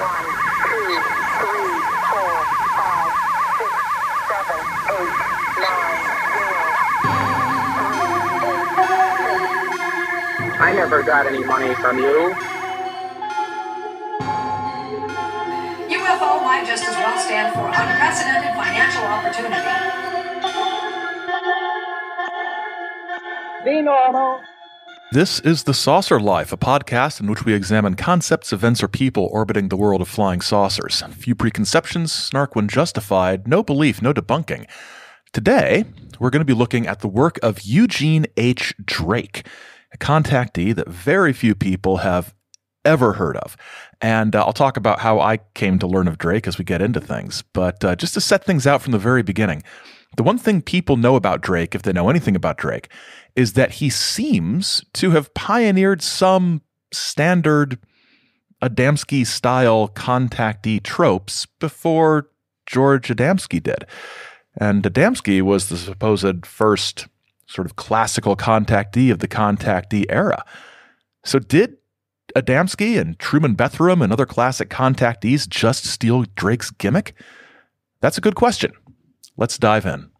One, two, three, four, five, six, seven, eight, nine, zero, I never got any money from you. UFO might just as well stand for unprecedented financial opportunity. Be normal. This is The Saucer Life, a podcast in which we examine concepts, events, or people orbiting the world of flying saucers. Few preconceptions, snark when justified, no belief, no debunking. Today, we're going to be looking at the work of Eugene H. Drake, a contactee that very few people have ever heard of. And uh, I'll talk about how I came to learn of Drake as we get into things. But uh, just to set things out from the very beginning, the one thing people know about Drake, if they know anything about Drake, is that he seems to have pioneered some standard Adamski style contactee tropes before George Adamski did. And Adamski was the supposed first sort of classical contactee of the contactee era. So did Adamski and Truman Bethurum and other classic contactees just steal Drake's gimmick? That's a good question. Let's dive in.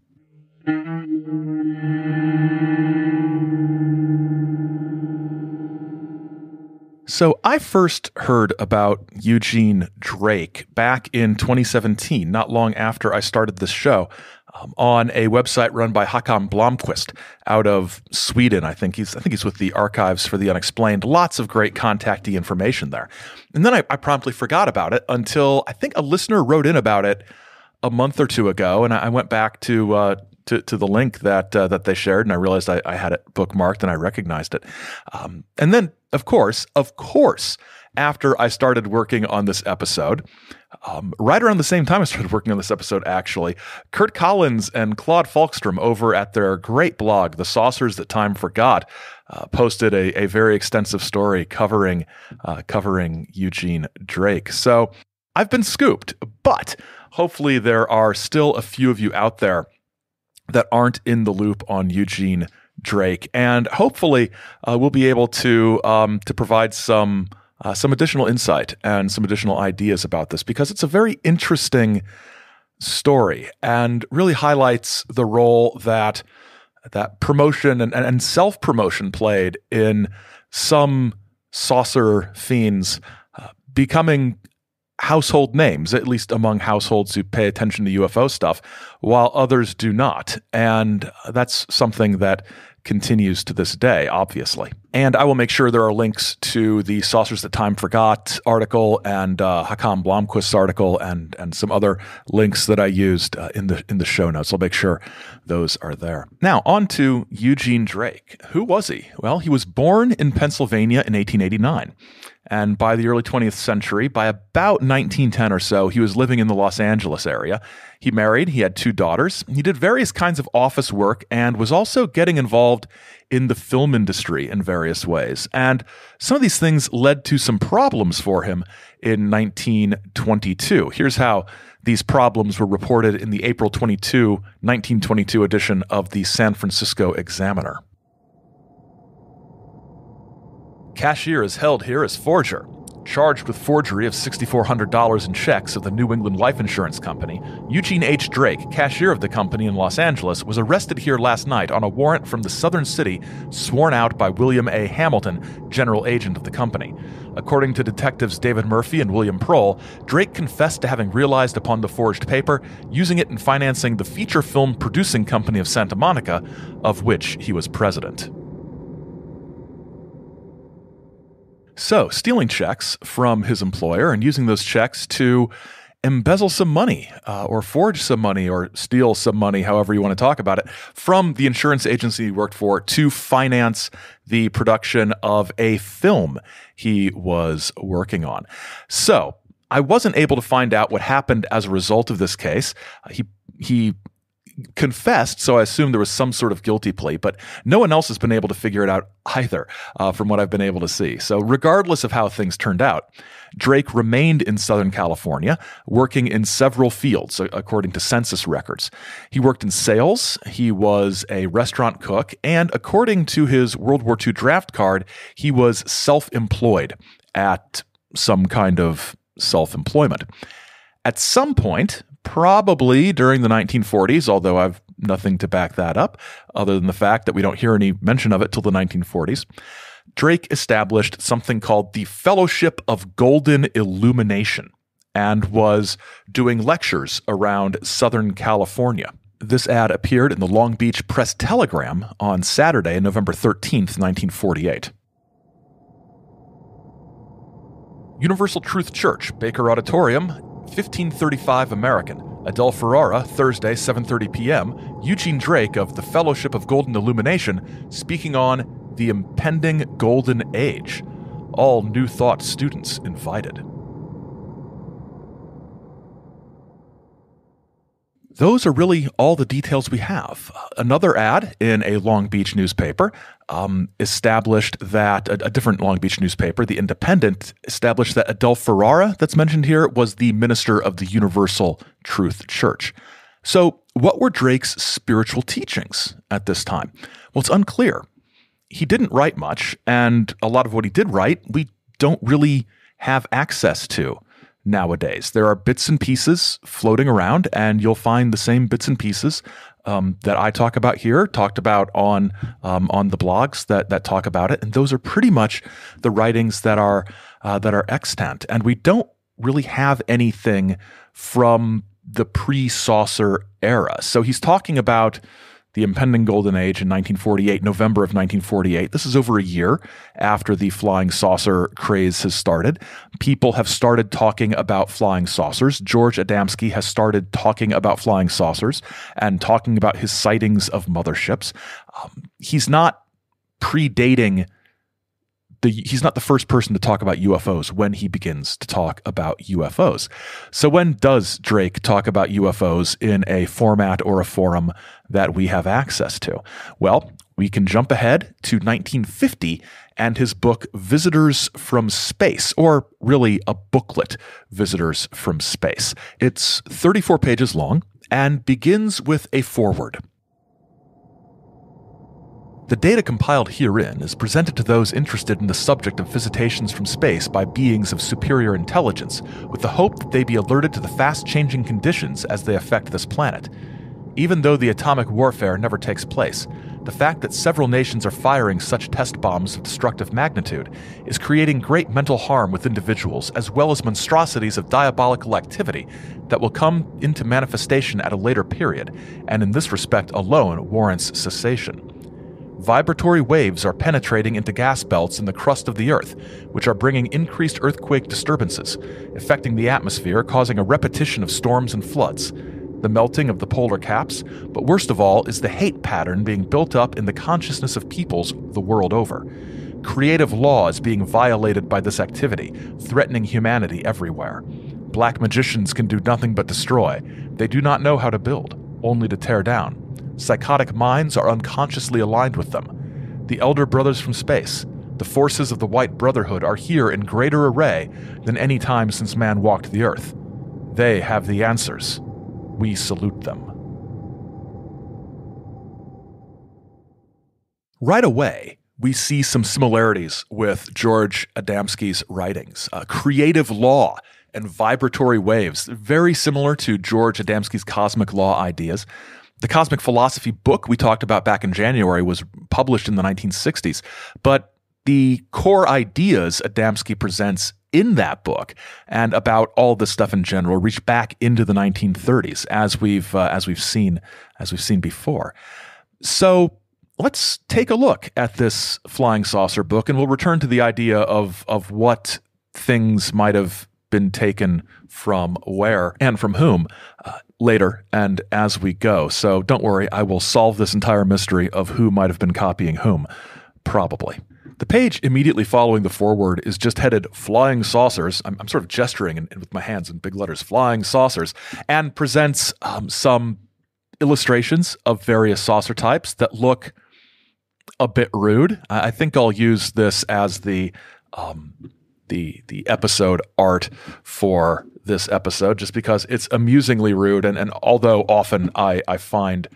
So I first heard about Eugene Drake back in 2017, not long after I started this show, um, on a website run by Håkan Blomqvist out of Sweden. I think he's I think he's with the Archives for the Unexplained. Lots of great contactee information there. And then I, I promptly forgot about it until I think a listener wrote in about it a month or two ago, and I, went back to uh, to, to the link that uh, that they shared, and I realized I, I, had it bookmarked and I recognized it. Um, and then, of course, of course, after I started working on this episode, um, right around the same time I started working on this episode, actually, Curt Collins and Claude Falkstrom over at their great blog, The Saucers That Time Forgot, uh, posted a, a very extensive story covering uh, covering Eugene Drake. So I've been scooped, but hopefully there are still a few of you out there that aren't in the loop on Eugene Drake, and hopefully uh, we'll be able to um, to provide some uh, some additional insight and some additional ideas about this because it's a very interesting story and really highlights the role that that promotion and, and self promotion played in some saucer fiends uh, becoming household names, at least among households who pay attention to UFO stuff, while others do not. And that's something that continues to this day, obviously. And I will make sure there are links to the Saucers That Time Forgot article and uh, Håkan Blomqvist's article and and some other links that I used uh, in the in the show notes. I'll make sure those are there. Now on to Eugene Drake. Who was he? Well, he was born in Pennsylvania in 1889. And by the early 20th century, by about 1910 or so, he was living in the Los Angeles area. He married, he had two daughters, he did various kinds of office work, and was also getting involved in the film industry in various ways. And some of these things led to some problems for him in 1922. Here's how these problems were reported in the April 22, 1922 edition of the San Francisco Examiner. Cashier is held here as forger. Charged with forgery of $6,400 in checks of the New England Life Insurance Company, Eugene H. Drake, cashier of the company in Los Angeles, was arrested here last night on a warrant from the Southern City sworn out by William A. Hamilton, general agent of the company. According to detectives David Murphy and William Prohl, Drake confessed to having realized upon the forged paper, using it in financing the feature film producing company of Santa Monica, of which he was president. So, stealing checks from his employer and using those checks to embezzle some money uh, or forge some money or steal some money, however you want to talk about it, from the insurance agency he worked for to finance the production of a film he was working on. So, I wasn't able to find out what happened as a result of this case. Uh, he he confessed, so I assume there was some sort of guilty plea, but no one else has been able to figure it out either, uh, from what I've been able to see. So, regardless of how things turned out, Drake remained in Southern California, working in several fields, according to census records. He worked in sales, he was a restaurant cook, and according to his World War II draft card, he was self employed at some kind of self employment. At some point, probably during the 1940s, although I've nothing to back that up other than the fact that we don't hear any mention of it till the 1940s, Drake established something called the Fellowship of Golden Illumination and was doing lectures around Southern California. This ad appeared in the Long Beach Press Telegram on Saturday, November 13th, 1948. Universal Truth Church, Baker Auditorium, 1535 American. Adele Ferrara, Thursday, 7:30 p.m. Eugene Drake of the Fellowship of Golden Illumination speaking on the impending golden age. All New Thought students invited. Those are really all the details we have. Another ad in a Long Beach newspaper um, established that a, a, different Long Beach newspaper, The Independent, established that Adele Ferrara, that's mentioned here, was the minister of the Universal Truth Church. So, what were Drake's spiritual teachings at this time? Well, it's unclear. He didn't write much, and a lot of what he did write, we don't really have access to nowadays. There are bits and pieces floating around, and you'll find the same bits and pieces um, that I talk about here, talked about on um, on the blogs that that talk about it, and those are pretty much the writings that are uh, that are extant. And we don't really have anything from the pre-saucer era. So he's talking about the impending golden age in 1948, November of 1948. This is over a year after the flying saucer craze has started. People have started talking about flying saucers. George Adamski has started talking about flying saucers and talking about his sightings of motherships. Um, he's not predating the, he's not the first person to talk about UFOs when he begins to talk about UFOs. So when does Drake talk about UFOs in a format or a forum that we have access to? Well, we can jump ahead to 1950 and his book Visitors from Space, or really a booklet, Visitors from Space. It's 34 pages long and begins with a foreword. The data compiled herein is presented to those interested in the subject of visitations from space by beings of superior intelligence, with the hope that they be alerted to the fast changing conditions as they affect this planet. Even though the atomic warfare never takes place, the fact that several nations are firing such test bombs of destructive magnitude is creating great mental harm with individuals as well as monstrosities of diabolical activity that will come into manifestation at a later period, and in this respect alone warrants cessation vibratory waves are penetrating into gas belts in the crust of the Earth, which are bringing increased earthquake disturbances, affecting the atmosphere, causing a repetition of storms and floods, the melting of the polar caps, but worst of all is the hate pattern being built up in the consciousness of peoples the world over. Creative law is being violated by this activity, threatening humanity everywhere. Black magicians can do nothing but destroy. They do not know how to build, only to tear down. Psychotic minds are unconsciously aligned with them. The Elder Brothers from Space, the forces of the White Brotherhood, are here in greater array than any time since man walked the earth. They have the answers. We salute them. Right away, we see some similarities with George Adamski's writings. Uh, creative law and vibratory waves, very similar to George Adamski's cosmic law ideas. The Cosmic Philosophy book we talked about back in January was published in the 1960s, but the core ideas Adamski presents in that book and about all this stuff in general reach back into the 1930s as we've uh, as we've seen as we've seen before. So let's take a look at this flying saucer book and we'll return to the idea of of what things might have been taken from where and from whom uh, later and as we go. So don't worry, I will solve this entire mystery of who might have been copying whom, probably. The page immediately following the foreword is just headed Flying Saucers. I'm, I'm sort of gesturing in, in with my hands in big letters, Flying Saucers, and presents um, some illustrations of various saucer types that look a bit rude. I think I'll use this as the um, the the episode art for this episode just because it's amusingly rude and, and although often I, I find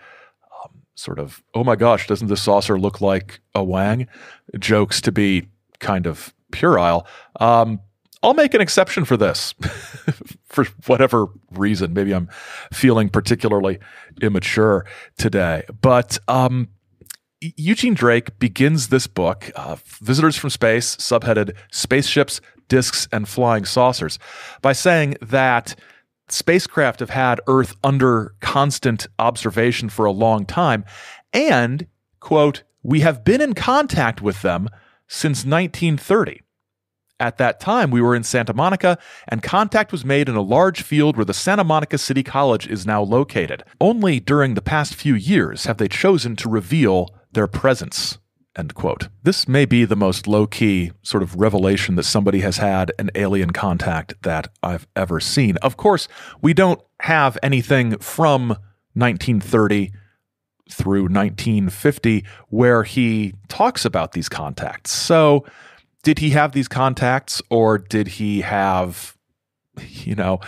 um, sort of oh my gosh doesn't this saucer look like a wang jokes to be kind of puerile um, I'll make an exception for this for whatever reason. Maybe I'm feeling particularly immature today. But um, Eugene Drake begins this book, uh, Visitors from Space, subheaded Spaceships, Disks, and Flying Saucers, by saying that spacecraft have had Earth under constant observation for a long time, and, quote, we have been in contact with them since 1930. At that time, we were in Santa Monica, and contact was made in a large field where the Santa Monica City College is now located. Only during the past few years have they chosen to reveal their presence. End quote. This may be the most low key sort of revelation that somebody has had an alien contact that I've ever seen. Of course, we don't have anything from 1930 through 1950 where he talks about these contacts. So, did he have these contacts or did he have you know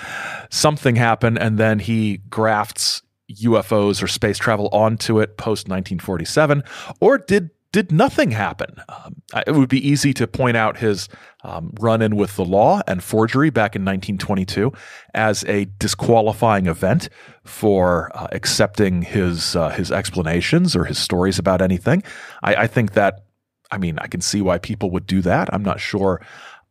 something happen and then he grafts UFOs or space travel onto it post 1947 or did did nothing happen? Um, it would be easy to point out his um, run in with the law and forgery back in 1922 as a disqualifying event for uh, accepting his uh, his explanations or his stories about anything. I, I think that I mean, I can see why people would do that. I'm not sure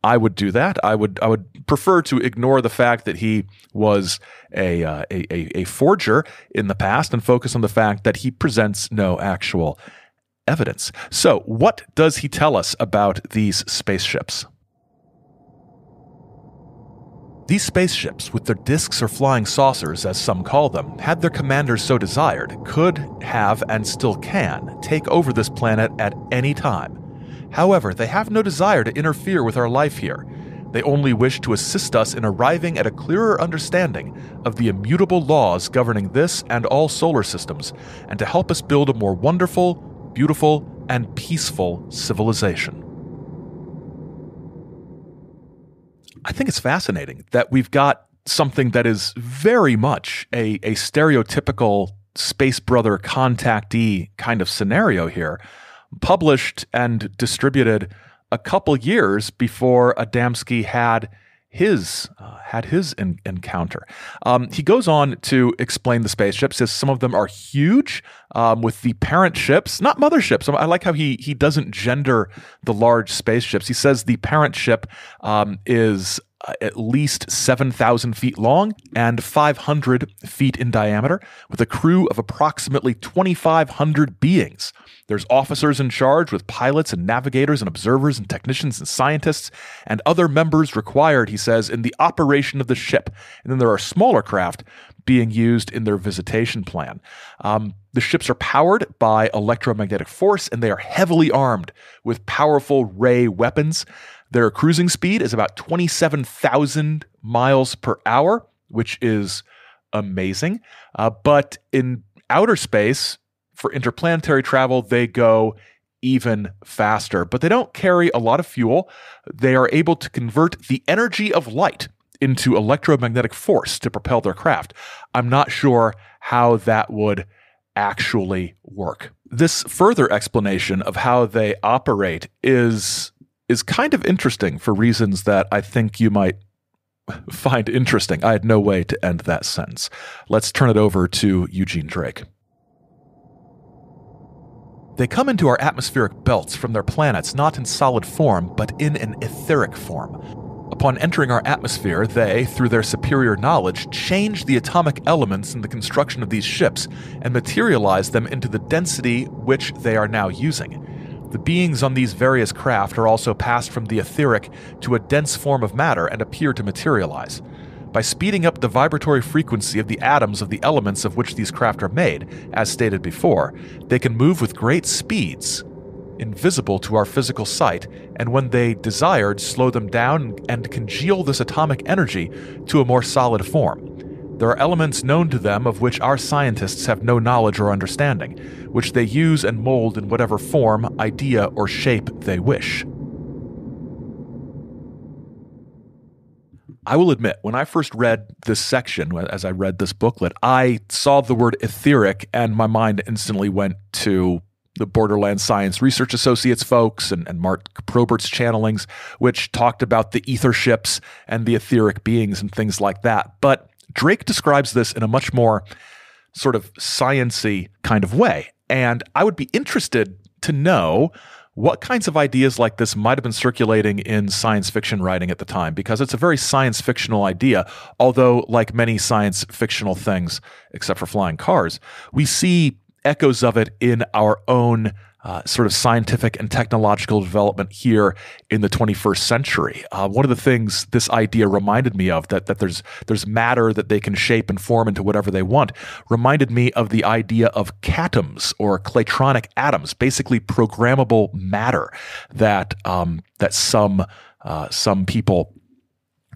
I would do that. I would I would prefer to ignore the fact that he was a, uh, a, a forger in the past and focus on the fact that he presents no actual evidence. So, what does he tell us about these spaceships? These spaceships, with their disks or flying saucers, as some call them, had their commanders so desired, could have and still can take over this planet at any time. However, they have no desire to interfere with our life here. They only wish to assist us in arriving at a clearer understanding of the immutable laws governing this and all solar systems, and to help us build a more wonderful, beautiful, and peaceful civilization. I think it's fascinating that we've got something that is very much a, a stereotypical space brother contactee kind of scenario here, published and distributed a couple years before Adamski had his uh, had his in- encounter. Um, he goes on to explain the spaceships. Says some of them are huge, um, with the parent ships, not motherships. I like how he he doesn't gender the large spaceships. He says the parent ship um, is at least 7,000 feet long and 500 feet in diameter, with a crew of approximately 2,500 beings. There's officers in charge with pilots and navigators and observers and technicians and scientists and other members required, he says, in the operation of the ship. And then there are smaller craft being used in their visitation plan. Um, the ships are powered by electromagnetic force and they are heavily armed with powerful ray weapons. Their cruising speed is about 27,000 miles per hour, which is amazing. Uh, but in outer space, for interplanetary travel, they go even faster. But they don't carry a lot of fuel. They are able to convert the energy of light into electromagnetic force to propel their craft. I'm not sure how that would actually work. This further explanation of how they operate is is kind of interesting for reasons that I think you might find interesting. I had no way to end that sentence. Let's turn it over to Eugene Drake. They come into our atmospheric belts from their planets not in solid form, but in an etheric form. Upon entering our atmosphere, they, through their superior knowledge, change the atomic elements in the construction of these ships and materialize them into the density which they are now using. The beings on these various craft are also passed from the etheric to a dense form of matter and appear to materialize. By speeding up the vibratory frequency of the atoms of the elements of which these craft are made, as stated before, they can move with great speeds, invisible to our physical sight, and when they desired, slow them down and congeal this atomic energy to a more solid form. There are elements known to them of which our scientists have no knowledge or understanding, which they use and mold in whatever form, idea, or shape they wish. I will admit, when I first read this section, as I read this booklet, I saw the word etheric and my mind instantly went to the Borderland Science Research Associates folks and, and Mark Probert's channelings, which talked about the ether ships and the etheric beings and things like that. But Drake describes this in a much more sort of sciency kind of way. And I would be interested to know what kinds of ideas like this might have been circulating in science fiction writing at the time, because it's a very science fictional idea. Although, like many science fictional things, except for flying cars, we see echoes of it in our own uh, sort of scientific and technological development here in the 21st century. Uh, one of the things this idea reminded me of that that there's there's matter that they can shape and form into whatever they want reminded me of the idea of catoms or claytronic atoms, basically programmable matter that um, that some uh, some people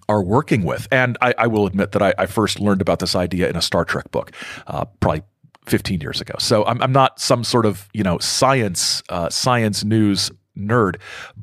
are working with. And I, I will admit that I, I, first learned about this idea in a Star Trek book, uh, probably 15 years ago. So I'm, I'm not some sort of you know science uh, science news nerd,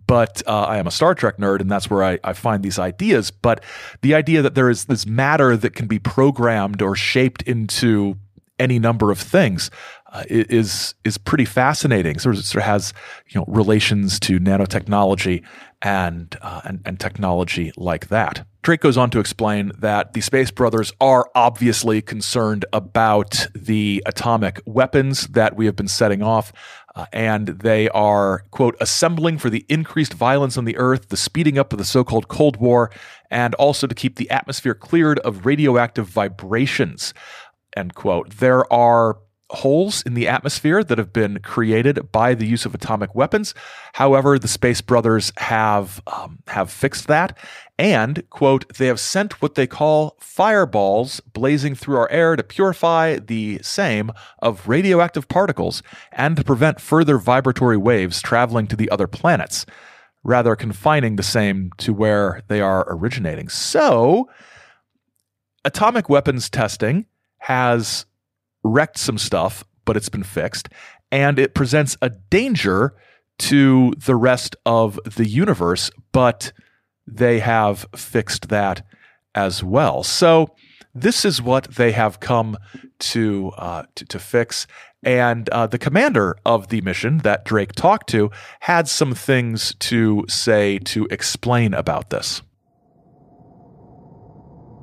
but uh, I am a Star Trek nerd, and that's where I, I find these ideas. But the idea that there is this matter that can be programmed or shaped into any number of things uh, is is pretty fascinating. Sort of, sort of has you know relations to nanotechnology and, uh, and and technology like that. Drake goes on to explain that the Space Brothers are obviously concerned about the atomic weapons that we have been setting off, uh, and they are, quote, assembling for the increased violence on the Earth, the speeding up of the so called Cold War, and also to keep the atmosphere cleared of radioactive vibrations, end quote. There are holes in the atmosphere that have been created by the use of atomic weapons. However, the Space Brothers have um, have fixed that, and quote they have sent what they call fireballs blazing through our air to purify the same of radioactive particles and to prevent further vibratory waves traveling to the other planets, rather confining the same to where they are originating. So, atomic weapons testing has wrecked some stuff, but it's been fixed. And it presents a danger to the rest of the universe, but they have fixed that as well. So this is what they have come to uh, to, to, fix. And uh, the commander of the mission that Drake talked to had some things to say to explain about this.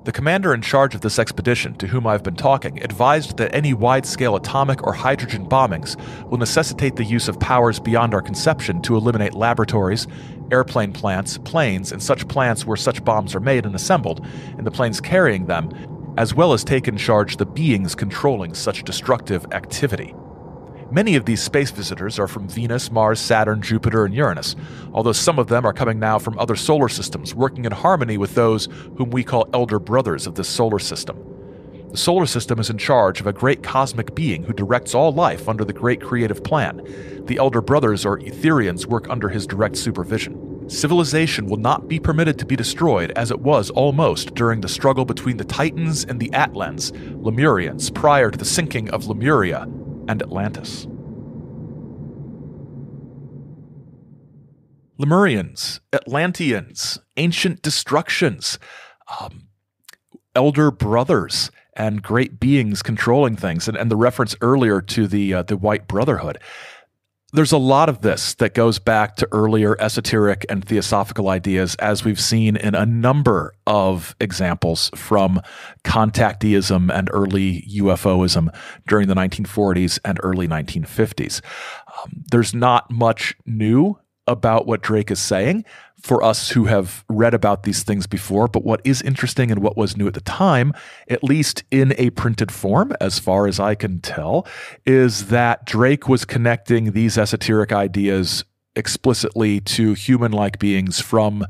The commander in charge of this expedition, to whom I've been talking, advised that any wide scale atomic or hydrogen bombings will necessitate the use of powers beyond our conception to eliminate laboratories, airplane plants, planes, and such plants where such bombs are made and assembled, and the planes carrying them, as well as take in charge the beings controlling such destructive activity. Many of these space visitors are from Venus, Mars, Saturn, Jupiter, and Uranus, although some of them are coming now from other solar systems, working in harmony with those whom we call elder brothers of this solar system. The solar system is in charge of a great cosmic being who directs all life under the great creative plan. The elder brothers or Etherians work under his direct supervision. Civilization will not be permitted to be destroyed as it was almost during the struggle between the Titans and the Atlans, Lemurians, prior to the sinking of Lemuria and Atlantis. Lemurians, Atlanteans, ancient destructions, um, elder brothers, and great beings controlling things, and, and the reference earlier to the uh, the White Brotherhood there's a lot of this that goes back to earlier esoteric and theosophical ideas, as we've seen in a number of examples from contacteism and early UFOism during the 1940s and early 1950s. Um, there's not much new about what Drake is saying for us who have read about these things before. But what is interesting and what was new at the time, at least in a printed form, as far as I can tell, is that Drake was connecting these esoteric ideas explicitly to human like beings from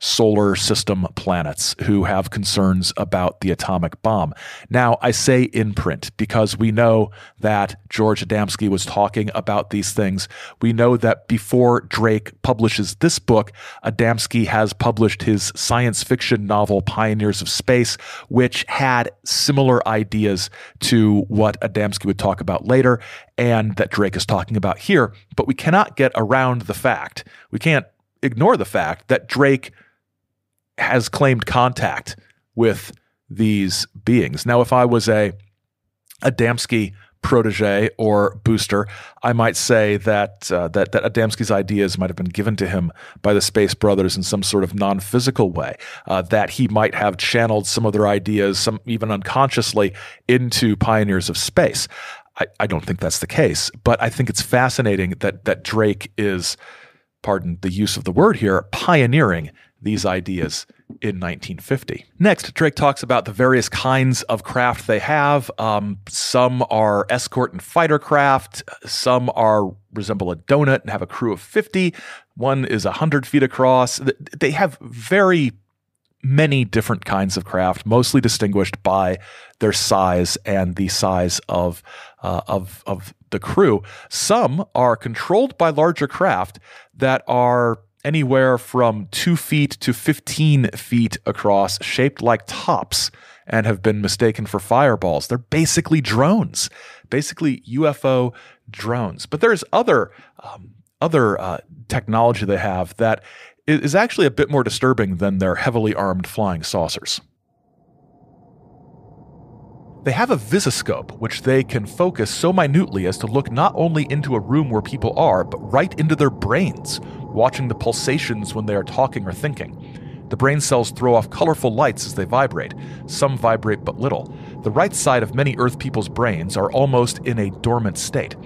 solar system planets who have concerns about the atomic bomb. Now, I say in print because we know that George Adamski was talking about these things. We know that before Drake publishes this book, Adamski has published his science fiction novel Pioneers of Space, which had similar ideas to what Adamski would talk about later and that Drake is talking about here. But we cannot get around the fact, we can't ignore the fact that Drake has claimed contact with these beings. Now, if I was a Adamski protege or booster, I might say that uh, that that Adamski's ideas might have been given to him by the Space Brothers in some sort of non-physical way. Uh, that he might have channeled some of their ideas, some even unconsciously, into pioneers of space. I, I don't think that's the case, but I think it's fascinating that that Drake is, pardon the use of the word here, pioneering these ideas in 1950. Next, Drake talks about the various kinds of craft they have. Um, some are escort and fighter craft. Some are resemble a donut and have a crew of 50. One is 100 feet across. They have very many different kinds of craft, mostly distinguished by their size and the size of uh, of of the crew. Some are controlled by larger craft that are anywhere from two feet to 15 feet across, shaped like tops, and have been mistaken for fireballs. They're basically drones, basically UFO drones. But there's other um, other uh, technology they have that is actually a bit more disturbing than their heavily armed flying saucers. They have a visiscope, which they can focus so minutely as to look not only into a room where people are, but right into their brains, watching the pulsations when they are talking or thinking. The brain cells throw off colorful lights as they vibrate. Some vibrate but little. The right side of many Earth people's brains are almost in a dormant state.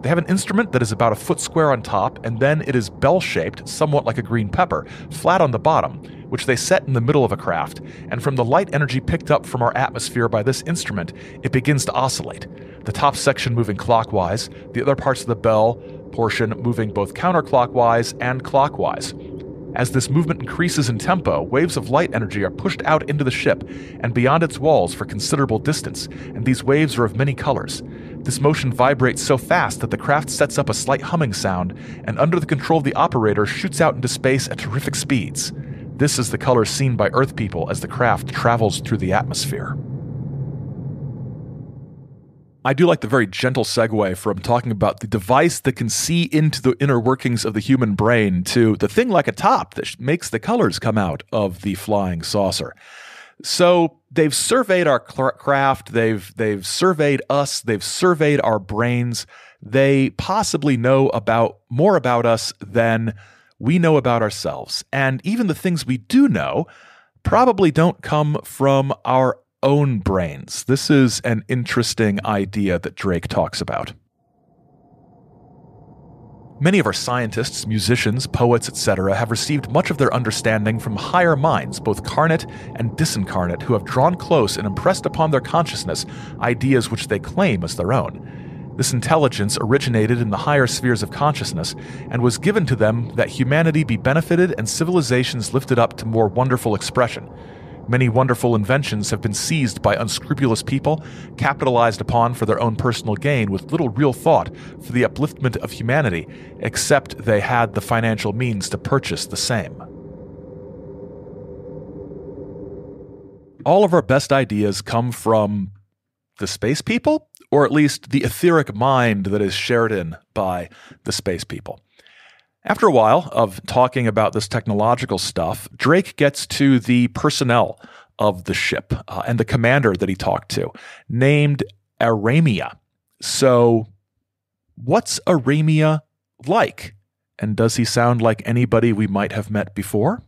They have an instrument that is about a foot square on top, and then it is bell shaped, somewhat like a green pepper, flat on the bottom, which they set in the middle of a craft. And from the light energy picked up from our atmosphere by this instrument, it begins to oscillate. The top section moving clockwise, the other parts of the bell portion moving both counterclockwise and clockwise. As this movement increases in tempo, waves of light energy are pushed out into the ship and beyond its walls for considerable distance, and these waves are of many colors. This motion vibrates so fast that the craft sets up a slight humming sound and, under the control of the operator, shoots out into space at terrific speeds. This is the color seen by Earth people as the craft travels through the atmosphere. I do like the very gentle segue from talking about the device that can see into the inner workings of the human brain to the thing like a top that makes the colors come out of the flying saucer. So they've surveyed our craft, they've they've surveyed us, they've surveyed our brains. They possibly know about more about us than we know about ourselves. And even the things we do know probably don't come from our own brains. This is an interesting idea that Drake talks about. Many of our scientists, musicians, poets, etc., have received much of their understanding from higher minds, both carnate and disincarnate, who have drawn close and impressed upon their consciousness ideas which they claim as their own. This intelligence originated in the higher spheres of consciousness and was given to them that humanity be benefited and civilizations lifted up to more wonderful expression. Many wonderful inventions have been seized by unscrupulous people, capitalized upon for their own personal gain with little real thought for the upliftment of humanity, except they had the financial means to purchase the same. All of our best ideas come from the space people, or at least the etheric mind that is shared in by the space people. After a while of talking about this technological stuff, Drake gets to the personnel of the ship uh, and the commander that he talked to, named Aramia. So, what's Aramia like? And does he sound like anybody we might have met before?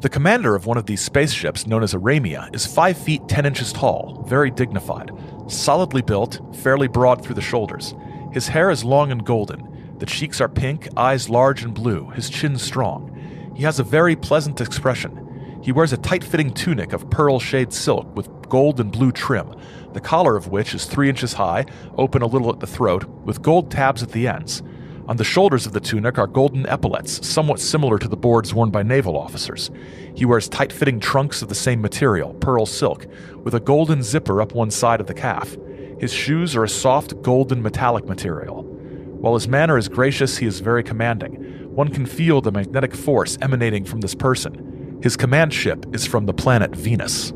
The commander of one of these spaceships, known as Aramia, is 5 feet 10 inches tall, very dignified, solidly built, fairly broad through the shoulders. His hair is long and golden. The cheeks are pink, eyes large and blue, his chin strong. He has a very pleasant expression. He wears a tight fitting tunic of pearl shade silk with gold and blue trim, the collar of which is three inches high, open a little at the throat, with gold tabs at the ends. On the shoulders of the tunic are golden epaulets, somewhat similar to the boards worn by naval officers. He wears tight fitting trunks of the same material, pearl silk, with a golden zipper up one side of the calf. His shoes are a soft golden metallic material. While his manner is gracious, he is very commanding. One can feel the magnetic force emanating from this person. His command ship is from the planet Venus.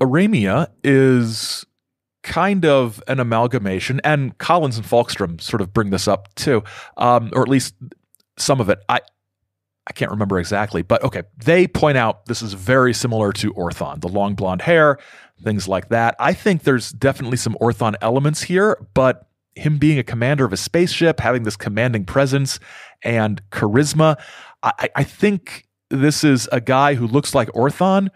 Aramia is kind of an amalgamation, and Collins and Falkstrom sort of bring this up too, um, or at least some of it. I I can't remember exactly, but okay, they point out this is very similar to Orthon, the long blonde hair, things like that. I think there's definitely some Orthon elements here, but him being a commander of a spaceship, having this commanding presence and charisma, I, I think this is a guy who looks like Orthon,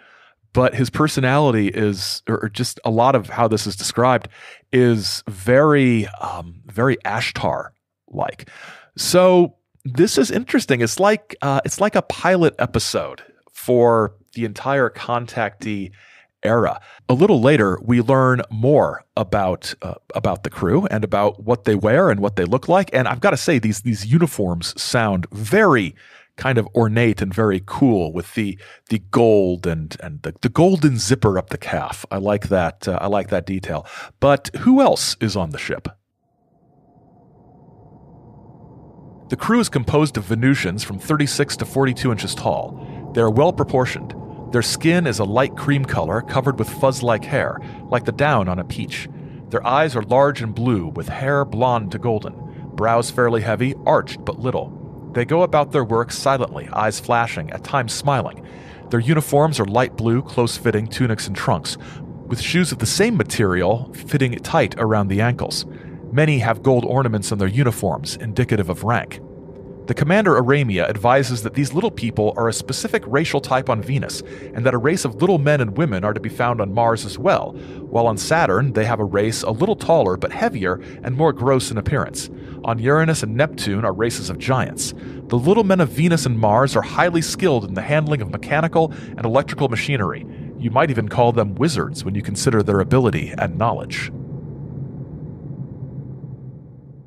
but his personality is, or just a lot of how this is described, is very, um, very Ashtar like. So this is interesting. It's like uh, it's like a pilot episode for the entire contactee era. A little later, we learn more about uh, about the crew and about what they wear and what they look like. And I've got to say, these these uniforms sound very kind of ornate and very cool with the the gold and and the, the golden zipper up the calf. I like that. Uh, I like that detail. But who else is on the ship? The crew is composed of Venusians from 36 to 42 inches tall. They are well proportioned. Their skin is a light cream color covered with fuzz like hair, like the down on a peach. Their eyes are large and blue, with hair blonde to golden, brows fairly heavy, arched but little. They go about their work silently, eyes flashing, at times smiling. Their uniforms are light blue, close fitting tunics and trunks, with shoes of the same material fitting tight around the ankles. Many have gold ornaments on their uniforms, indicative of rank. The commander Aramia advises that these little people are a specific racial type on Venus, and that a race of little men and women are to be found on Mars as well, while on Saturn they have a race a little taller but heavier and more gross in appearance. On Uranus and Neptune are races of giants. The little men of Venus and Mars are highly skilled in the handling of mechanical and electrical machinery. You might even call them wizards when you consider their ability and knowledge.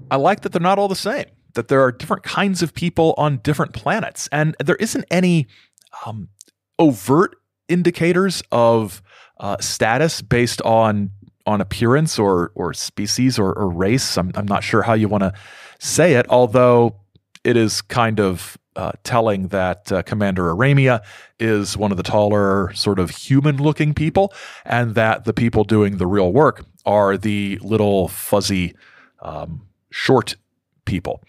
I like that they're not all the same, that there are different kinds of people on different planets, and there isn't any um, overt indicators of uh, status based on on appearance or or species or, or race. I'm, I'm not sure how you want to say it, although it is kind of uh, telling that uh, Commander Aramia is one of the taller, sort of human looking people, and that the people doing the real work are the little fuzzy um, short people.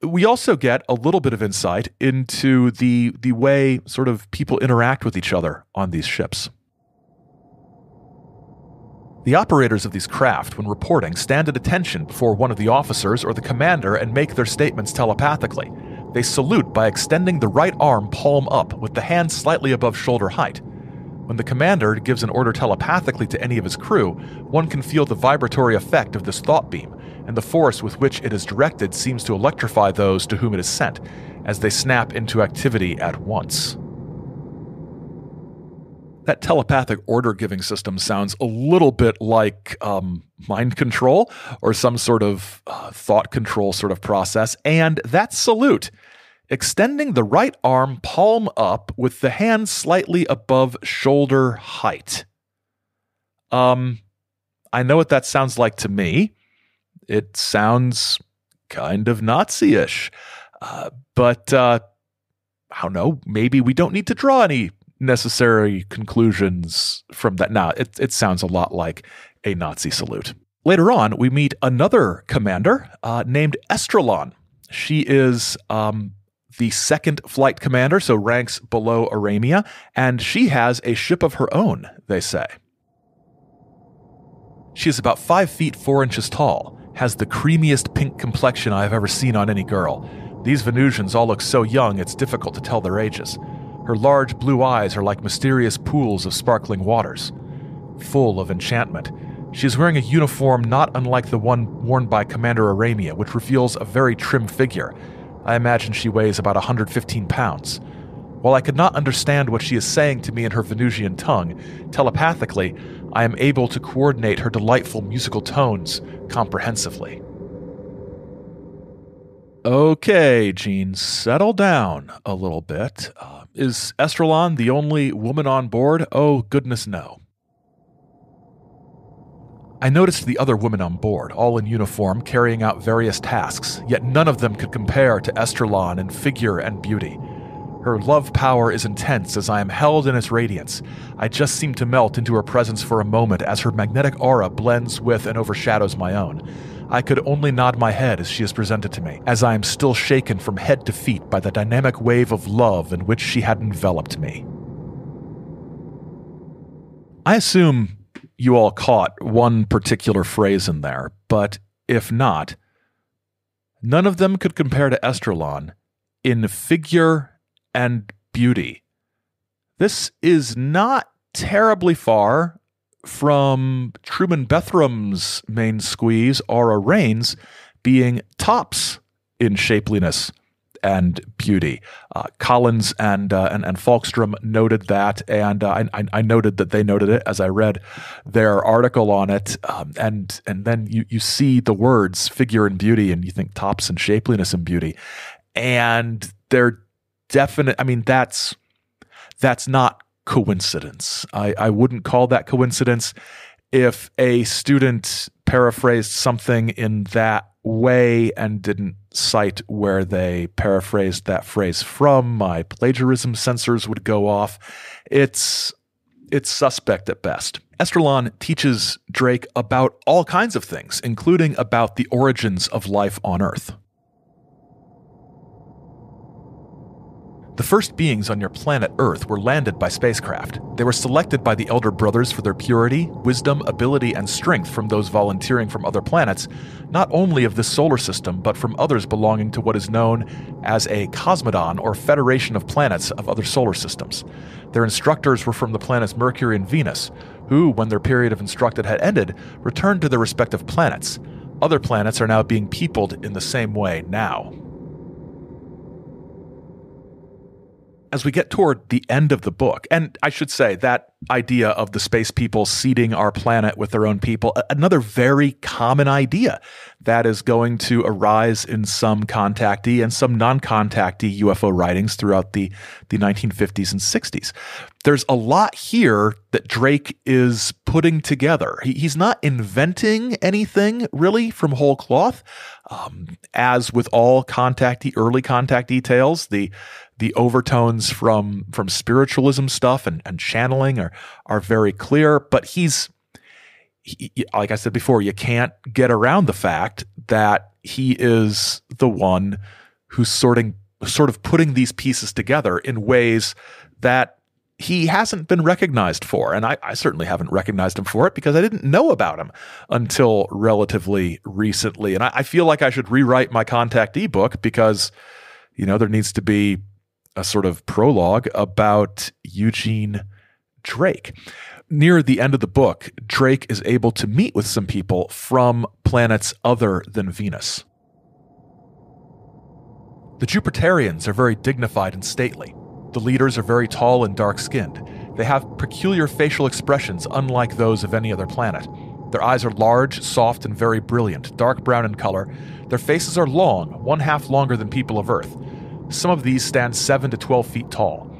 We also get a little bit of insight into the the way sort of people interact with each other on these ships. The operators of these craft, when reporting, stand at attention before one of the officers or the commander and make their statements telepathically. They salute by extending the right arm palm up with the hand slightly above shoulder height. When the commander gives an order telepathically to any of his crew, one can feel the vibratory effect of this thought beam, and the force with which it is directed seems to electrify those to whom it is sent, as they snap into activity at once. That telepathic order giving system sounds a little bit like um, mind control or some sort of uh, thought control sort of process. And that salute extending the right arm palm up with the hand slightly above shoulder height. Um, I know what that sounds like to me. It sounds kind of Nazi ish. Uh, but uh, I don't know. Maybe we don't need to draw any necessary conclusions from that. Now, it, it sounds a lot like a Nazi salute. Later on, we meet another commander uh, named Estrelon. She is um, the second flight commander, so ranks below Aramia, and she has a ship of her own, they say. She is about 5 feet 4 inches tall, has the creamiest pink complexion I have ever seen on any girl. These Venusians all look so young it's difficult to tell their ages. Her large blue eyes are like mysterious pools of sparkling waters. Full of enchantment, she is wearing a uniform not unlike the one worn by Commander Aramia, which reveals a very trim figure I imagine she weighs about 115 pounds. While I could not understand what she is saying to me in her Venusian tongue, telepathically, I am able to coordinate her delightful musical tones comprehensively. Okay, Gene, settle down a little bit. Uh, is Estrelon the only woman on board? Oh, goodness, no. I noticed the other women on board, all in uniform, carrying out various tasks, yet none of them could compare to Estrelon in figure and beauty. Her love power is intense as I am held in its radiance. I just seem to melt into her presence for a moment as her magnetic aura blends with and overshadows my own. I could only nod my head as she is presented to me, as I am still shaken from head to feet by the dynamic wave of love in which she had enveloped me. I assume you all caught one particular phrase in there, but if not, none of them could compare to Estrelon in figure and beauty. This is not terribly far from Truman Bethurum's main squeeze, Aura Rhanes, being tops in shapeliness and beauty. Uh, Collins and, uh, and and Falkstrom noted that, and uh, I, I noted that they noted it as I read their article on it. Um, and and then you you see the words figure and beauty, and you think tops and shapeliness and beauty, and they're definite. I mean, that's that's not coincidence. I, I wouldn't call that coincidence if a student paraphrased something in that way and didn't cite where they paraphrased that phrase from. My plagiarism sensors would go off. It's it's suspect at best. Estrelon teaches Drake about all kinds of things, including about the origins of life on Earth. The first beings on your planet Earth were landed by spacecraft. They were selected by the Elder Brothers for their purity, wisdom, ability, and strength from those volunteering from other planets, not only of this solar system, but from others belonging to what is known as a cosmodon or federation of planets of other solar systems. Their instructors were from the planets Mercury and Venus, who, when their period of instructed had ended, returned to their respective planets. Other planets are now being peopled in the same way now. As we get toward the end of the book, and I should say that idea of the space people seeding our planet with their own people, another very common idea that is going to arise in some contactee and some non contactee UFO writings throughout the, the 1950s and 60s. There's a lot here that Drake is putting together. He, he's not inventing anything really from whole cloth. Um, as with all contactee, early contactee tales, the the overtones from from spiritualism stuff and, and channeling are are very clear. But he's he, like I said before, you can't get around the fact that he is the one who's sorting sort of putting these pieces together in ways that he hasn't been recognized for. And I, I, certainly haven't recognized him for it because I didn't know about him until relatively recently. And I, I feel like I should rewrite my contactee book because, you know, there needs to be a sort of prologue about Eugene Drake. Near the end of the book, Drake is able to meet with some people from planets other than Venus. The Jupiterians are very dignified and stately. The leaders are very tall and dark skinned. They have peculiar facial expressions unlike those of any other planet. Their eyes are large, soft, and very brilliant, dark brown in color. Their faces are long, one half longer than people of Earth. Some of these stand 7 to 12 feet tall.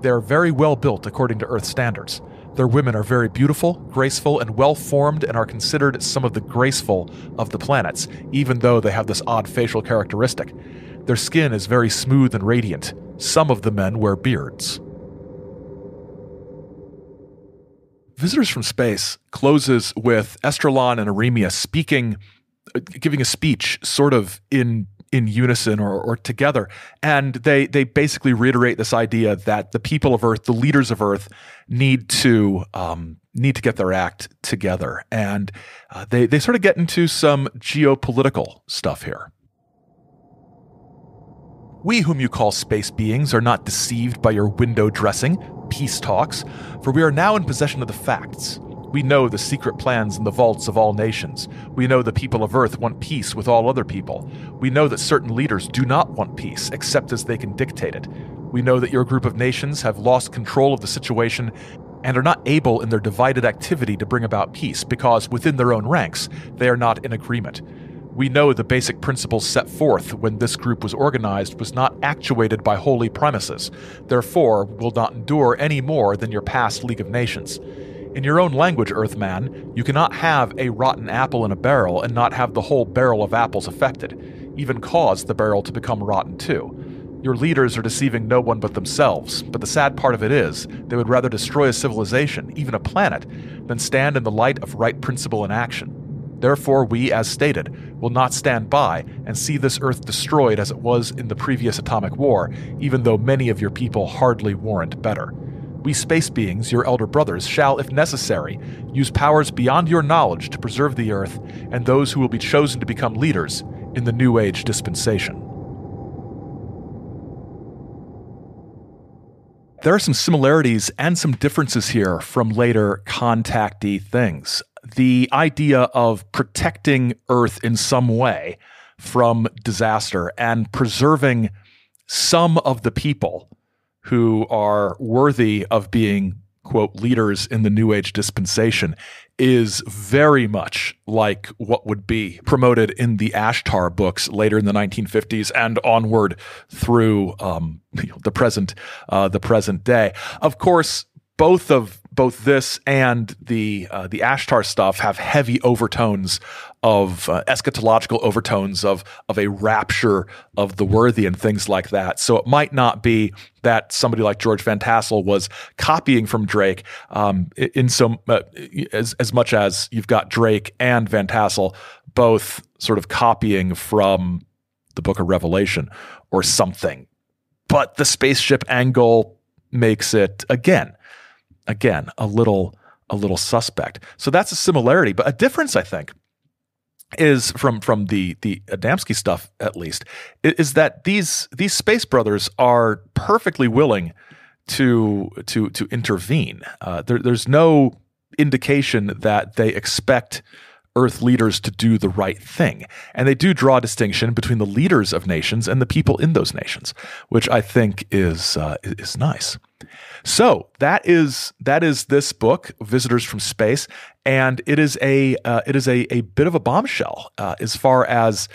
They are very well built according to Earth standards. Their women are very beautiful, graceful, and well formed and are considered some of the graceful of the planets, even though they have this odd facial characteristic. Their skin is very smooth and radiant. Some of the men wear beards. Visitors from Space closes with Estrelon and Aramia speaking, uh, giving a speech sort of in in unison or, or together. And they they basically reiterate this idea that the people of Earth, the leaders of Earth, need to um, need to get their act together. And uh, they they sort of get into some geopolitical stuff here. We, whom you call space beings, are not deceived by your window dressing, peace talks, for we are now in possession of the facts. We know the secret plans in the vaults of all nations. We know the people of Earth want peace with all other people. We know that certain leaders do not want peace, except as they can dictate it. We know that your group of nations have lost control of the situation and are not able in their divided activity to bring about peace because within their own ranks they are not in agreement. We know the basic principles set forth when this group was organized was not actuated by holy premises, therefore will not endure any more than your past League of Nations. In your own language, Earthman, you cannot have a rotten apple in a barrel and not have the whole barrel of apples affected, even cause the barrel to become rotten too. Your leaders are deceiving no one but themselves, but the sad part of it is, they would rather destroy a civilization, even a planet, than stand in the light of right principle and action. Therefore, we, as stated, will not stand by and see this Earth destroyed as it was in the previous atomic war, even though many of your people hardly warrant better. We space beings, your elder brothers, shall, if necessary, use powers beyond your knowledge to preserve the Earth and those who will be chosen to become leaders in the New Age dispensation. There are some similarities and some differences here from later contactee things. The idea of protecting Earth in some way from disaster and preserving some of the people who are worthy of being quote leaders in the new age dispensation is very much like what would be promoted in the ashtar books later in the 1950s and onward through um, the present uh, the present day. Of course both of both this and the uh, the Ashtar stuff have heavy overtones of uh, eschatological overtones of of a rapture of the worthy and things like that. So it might not be that somebody like George Van Tassel was copying from Drake um, in so uh, as as much as you've got Drake and Van Tassel both sort of copying from the Book of Revelation or something. But the spaceship angle makes it again again a little a little suspect. So that's a similarity, but a difference I think is from from the the Adamski stuff at least is that these these space brothers are perfectly willing to to to intervene. Uh, there, there's no indication that they expect Earth leaders to do the right thing. And they do draw a distinction between the leaders of nations and the people in those nations, which I think is uh, is nice. So that is that is this book, Visitors from Space, and it is a uh, it is a a bit of a bombshell uh, as far as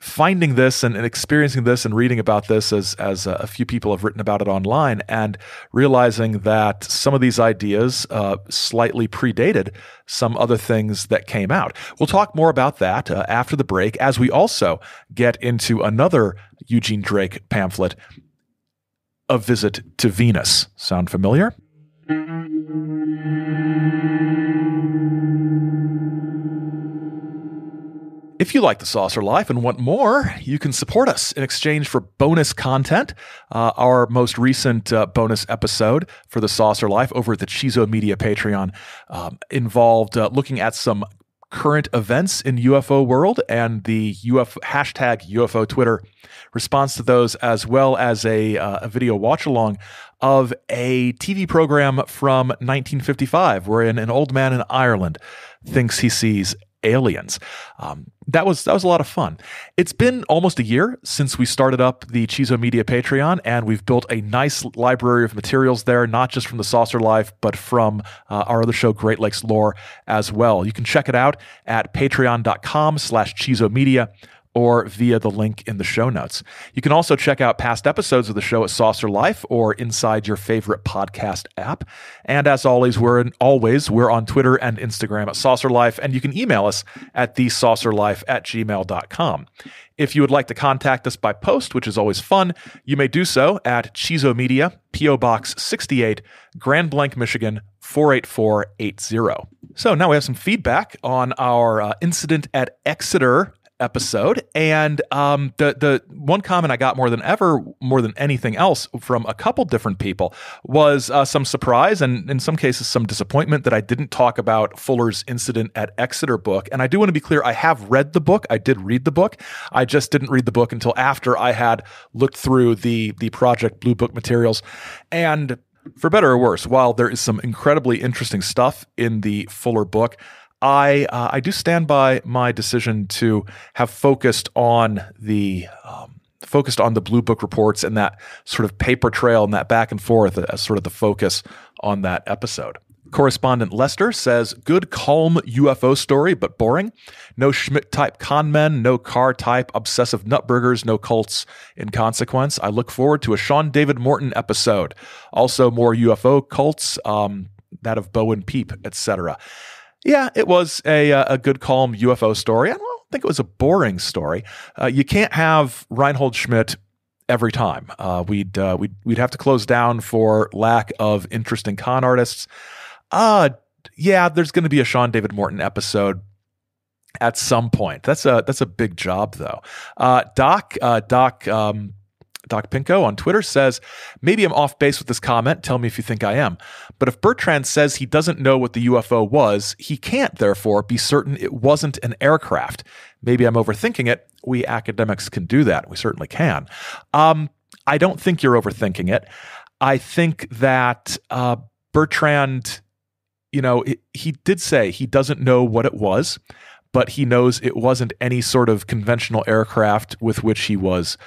finding this and, and, experiencing this and reading about this as as a few people have written about it online and realizing that some of these ideas uh, slightly predated some other things that came out. We'll talk more about that uh, after the break as we also get into another Eugene Drake pamphlet, A Visit to Venus. Sound familiar? If you like The Saucer Life and want more, you can support us in exchange for bonus content. Uh, our most recent uh, bonus episode for The Saucer Life over at the Chizo Media Patreon um, involved uh, looking at some current events in UFO world and the UFO hashtag UFO Twitter response to those, as well as a, uh, a video watch along of a TV program from 1955, wherein an old man in Ireland thinks he sees aliens. Um, that was that was a lot of fun. It's been almost a year since we started up the Chizo Media Patreon, and we've built a nice library of materials there, not just from the Saucer Life, but from uh, our other show, Great Lakes Lore, as well. You can check it out at patreon.com/slash Chizo Media or via the link in the show notes. You can also check out past episodes of the show at Saucer Life or inside your favorite podcast app. And as always, we're in, always we're on Twitter and Instagram at Saucer Life, and you can email us at thesaucerlife at gmail.com. If you would like to contact us by post, which is always fun, you may do so at Chizo Media, P.O. Box 68, Grand Blanc, Michigan 48480. So now we have some feedback on our uh, incident at Exeter episode. And um, the the one comment I got more than ever, more than anything else, from a couple different people was uh, some surprise and in some cases some disappointment that I didn't talk about Fuller's incident at Exeter book. And I do want to be clear, I have read the book. I did read the book. I just didn't read the book until after I had looked through the the Project Blue Book materials. And for better or worse, while there is some incredibly interesting stuff in the Fuller book, I uh, I do stand by my decision to have focused on the um, focused on the Blue Book reports and that sort of paper trail and that back and forth as sort of the focus on that episode. Correspondent Lester says, Good, calm UFO story, but boring. No Schmidt type con men, no Carr type obsessive nutburgers, no cults in consequence. I look forward to a Sean David Morton episode. Also, more UFO cults, um, that of Bo and Peep, etc. Yeah, it was a uh, a good, calm UFO story. I don't think it was a boring story. Uh, you can't have Reinhold Schmidt every time. Uh, we'd uh, we'd we'd have to close down for lack of interesting con artists. Uh yeah, there's going to be a Sean David Morton episode. at some point. That's a that's a big job though. Uh, Doc uh, Doc um, Doc Pinko on Twitter says, maybe I'm off base with this comment. Tell me if you think I am. But if Bertrand says he doesn't know what the UFO was, he can't, therefore, be certain it wasn't an aircraft. Maybe I'm overthinking it. We academics can do that. We certainly can. Um, I don't think you're overthinking it. I think that uh, Bertrand, you know, it, he did say he doesn't know what it was, but he knows it wasn't any sort of conventional aircraft with which he was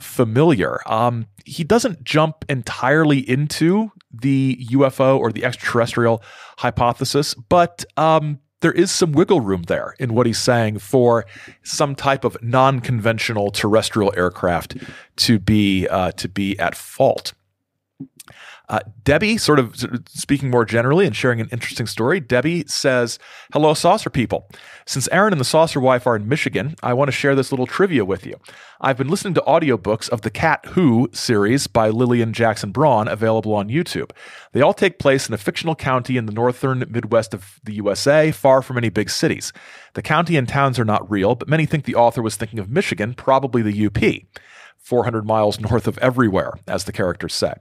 familiar. Um, he doesn't jump entirely into the UFO or the extraterrestrial hypothesis, but um, there is some wiggle room there in what he's saying for some type of non-conventional terrestrial aircraft to be uh, to be at fault. Uh, Debbie, sort of speaking more generally and sharing an interesting story, Debbie says, Hello, saucer people. Since Aaron and the saucer wife are in Michigan, I want to share this little trivia with you. I've been listening to audiobooks of the Cat Who series by Lillian Jackson Braun, available on YouTube. They all take place in a fictional county in the northern Midwest of the USA, far from any big cities. The county and towns are not real, but many think the author was thinking of Michigan, probably the UP. 400 miles north of everywhere, as the characters say.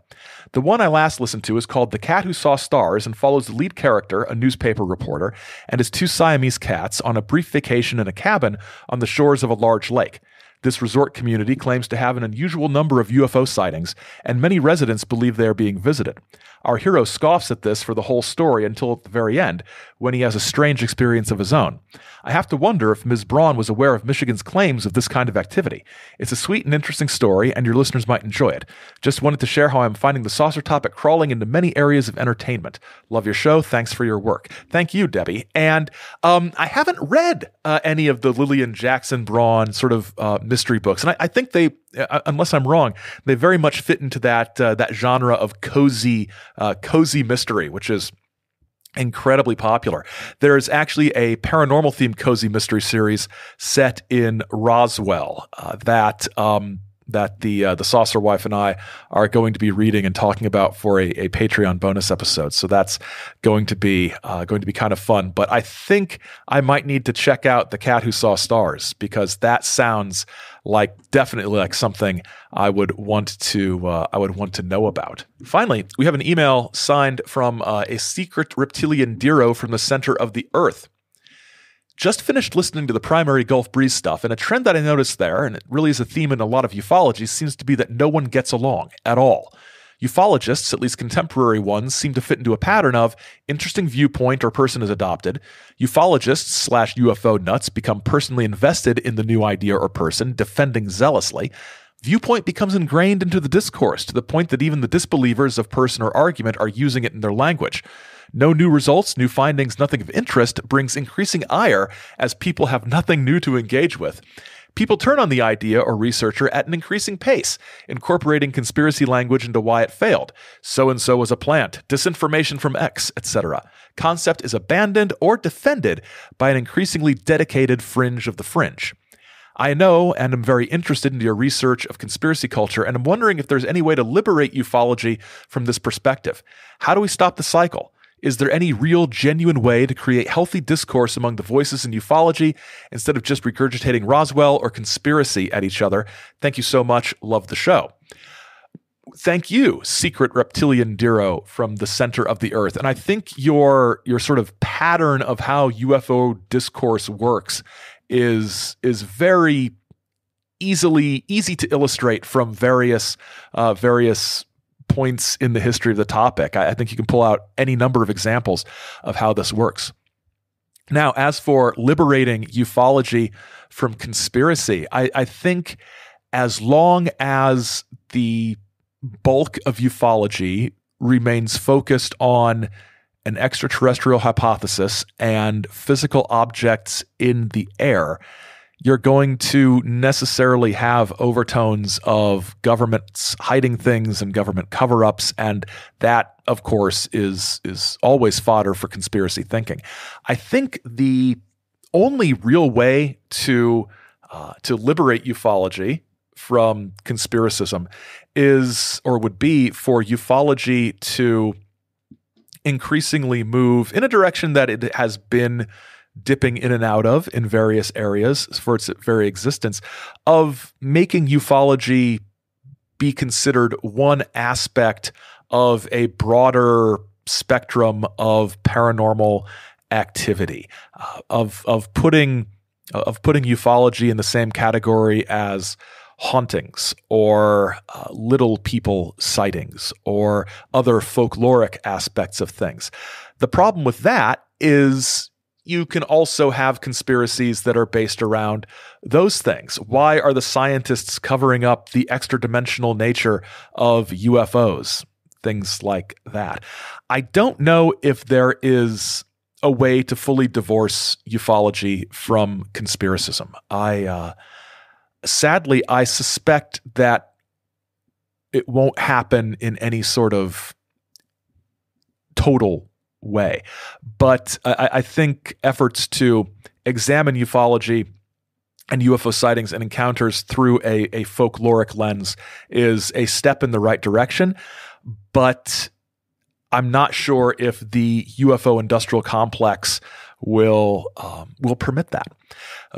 The one I last listened to is called The Cat Who Saw Stars and follows the lead character, a newspaper reporter, and his two Siamese cats on a brief vacation in a cabin on the shores of a large lake. This resort community claims to have an unusual number of UFO sightings, and many residents believe they are being visited. Our hero scoffs at this for the whole story until at the very end, when he has a strange experience of his own. I have to wonder if Ms. Braun was aware of Michigan's claims of this kind of activity. It's a sweet and interesting story, and your listeners might enjoy it. Just wanted to share how I'm finding the saucer topic crawling into many areas of entertainment. Love your show. Thanks for your work. Thank you, Debbie. And um, I haven't read uh, any of the Lillian Jackson Braun sort of uh, mystery books, and I, I think they unless I'm wrong, they very much fit into that uh, that genre of cozy uh, cozy mystery, which is incredibly popular. There is actually a paranormal themed cozy mystery series set in Roswell uh, that um, that the uh, the saucer wife and I are going to be reading and talking about for a, a Patreon bonus episode. So that's going to be uh, going to be kind of fun. But I think I might need to check out the cat who saw stars because that sounds like definitely like something I would want to uh, I would want to know about. Finally, we have an email signed from uh, a secret reptilian Dero from the center of the Earth. Just finished listening to the primary Gulf Breeze stuff, and a trend that I noticed there, and it really is a theme in a lot of ufology, seems to be that no one gets along at all. Ufologists, at least contemporary ones, seem to fit into a pattern of interesting viewpoint or person is adopted. Ufologists slash UFO nuts become personally invested in the new idea or person, defending zealously. Viewpoint becomes ingrained into the discourse to the point that even the disbelievers of person or argument are using it in their language. No new results, new findings, nothing of interest brings increasing ire as people have nothing new to engage with. People turn on the idea or researcher at an increasing pace, incorporating conspiracy language into why it failed. So and so was a plant, disinformation from X, etc. Concept is abandoned or defended by an increasingly dedicated fringe of the fringe. I know and am very interested in your research of conspiracy culture, and I'm wondering if there's any way to liberate ufology from this perspective. How do we stop the cycle? Is there any real, genuine way to create healthy discourse among the voices in ufology instead of just regurgitating Roswell or conspiracy at each other? Thank you so much. Love the show. Thank you, secret reptilian Dero from the center of the earth. And I think your your sort of pattern of how UFO discourse works is is very easily easy to illustrate from various uh, various points in the history of the topic. I, I think you can pull out any number of examples of how this works. Now, as for liberating ufology from conspiracy, I, I, think as long as the bulk of ufology remains focused on an extraterrestrial hypothesis and physical objects in the air, you're going to necessarily have overtones of governments hiding things and government cover-ups and that of course is is always fodder for conspiracy thinking. I think the only real way to uh, to liberate ufology from conspiracism is or would be for ufology to increasingly move in a direction that it has been dipping in and out of in various areas for its very existence, of making ufology be considered one aspect of a broader spectrum of paranormal activity, uh, of of putting of putting ufology in the same category as hauntings or uh, little people sightings or other folkloric aspects of things. The problem with that is you can also have conspiracies that are based around those things. Why are the scientists covering up the extra dimensional nature of UFOs? Things like that. I don't know if there is a way to fully divorce ufology from conspiracism. I uh, sadly, I suspect that it won't happen in any sort of total way. But I, I think efforts to examine ufology and UFO sightings and encounters through a, a folkloric lens is a step in the right direction. But I'm not sure if the UFO industrial complex will um, will permit that.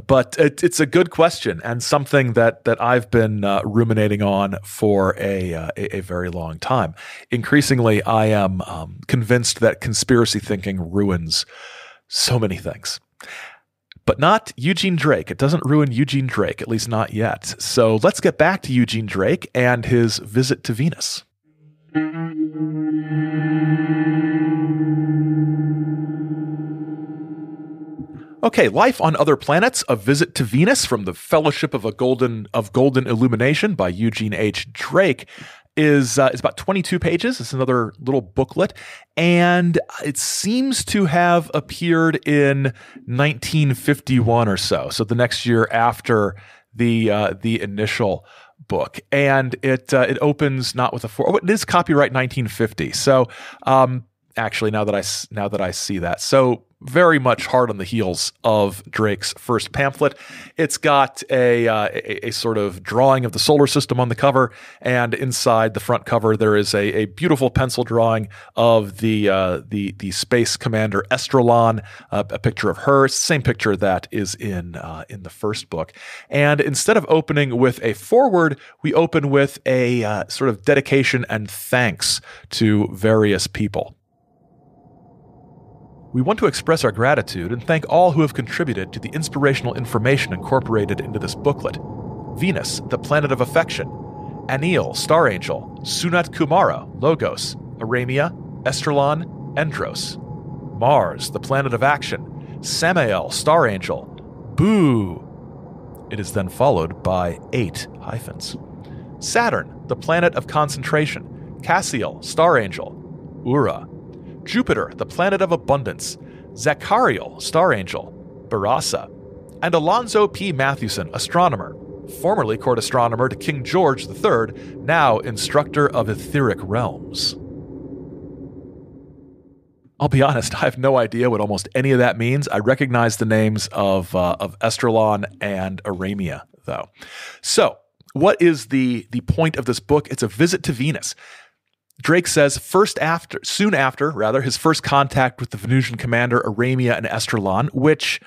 But it, it's a good question and something that that I've been uh, ruminating on for a, uh, a, a very long time. Increasingly, I am um, convinced that conspiracy thinking ruins so many things. But not Eugene Drake. It doesn't ruin Eugene Drake, at least not yet. So let's get back to Eugene Drake and his visit to Venus. Okay, life on other planets: A visit to Venus from the Fellowship of a Golden of Golden Illumination by Eugene H. Drake is uh, is about 22 pages. It's another little booklet, and it seems to have appeared in 1951 or so. So the next year after the uh, the initial book, and it uh, it opens not with a four. Oh, it is copyright 1950. So um, actually, now that I now that I see that, so very much hard on the heels of Drake's first pamphlet. It's got a, uh, a, a, sort of drawing of the solar system on the cover, and inside the front cover there is a, a beautiful pencil drawing of the uh, the the space commander Estrelon, uh, a picture of her. Same picture that is in uh, in the first book. And instead of opening with a foreword, we open with a uh, sort of dedication and thanks to various people. We want to express our gratitude and thank all who have contributed to the inspirational information incorporated into this booklet. Venus, the planet of affection. Anil, Star Angel. Sanat Kumara, Logos. Aramia, Estrelon, Endros. Mars, the planet of action. Samael, Star Angel. Boo! It is then followed by eight hyphens. Saturn, the planet of concentration. Cassiel, Star Angel. Ura, Jupiter, the planet of abundance, Zachariel, star angel, Barasa, and Alonzo P. Mathewson, astronomer, formerly court astronomer to King George III, now instructor of etheric realms. I'll be honest, I have no idea what almost any of that means. I recognize the names of uh, of Estrelon and Aramia, though. So, what is the the point of this book? It's a visit to Venus. Drake says first after, soon after, rather, his first contact with the Venusian commander Aramia and Estrelon, which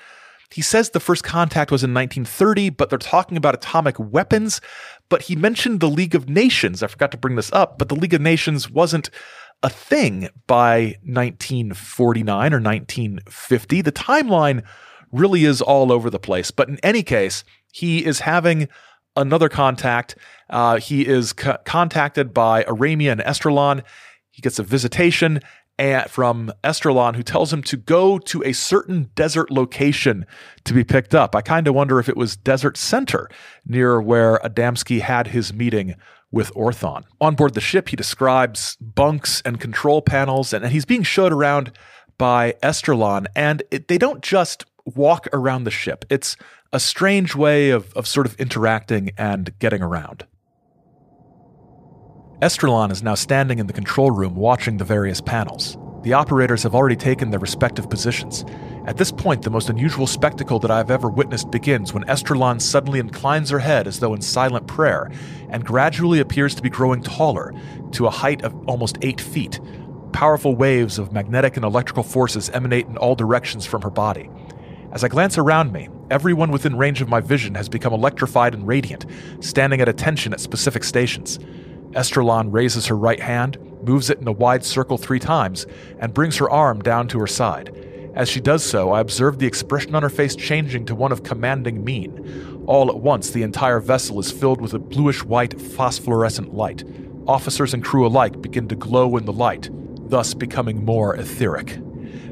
he says the first contact was in 1930, but they're talking about atomic weapons. But he mentioned the League of Nations. I forgot to bring this up, but the League of Nations wasn't a thing by 1949 or 1950. The timeline really is all over the place. But in any case, he is having another contact. Uh, he is co- contacted by Aramia and Estrelon. He gets a visitation at, from Estrelon, who tells him to go to a certain desert location to be picked up. I kind of wonder if it was Desert Center, near where Adamski had his meeting with Orthon. On board the ship, he describes bunks and control panels, and, and he's being showed around by Estrelon. And it, they don't just walk around the ship, it's a strange way of, of sort of interacting and getting around. Estrelon is now standing in the control room watching the various panels. The operators have already taken their respective positions. At this point, the most unusual spectacle that I have ever witnessed begins when Estrelon suddenly inclines her head as though in silent prayer and gradually appears to be growing taller to a height of almost eight feet. Powerful waves of magnetic and electrical forces emanate in all directions from her body. As I glance around me, everyone within range of my vision has become electrified and radiant, standing at attention at specific stations. Estrelon raises her right hand, moves it in a wide circle three times, and brings her arm down to her side. As she does so, I observe the expression on her face changing to one of commanding mien. All at once, the entire vessel is filled with a bluish white phosphorescent light. Officers and crew alike begin to glow in the light, thus becoming more etheric.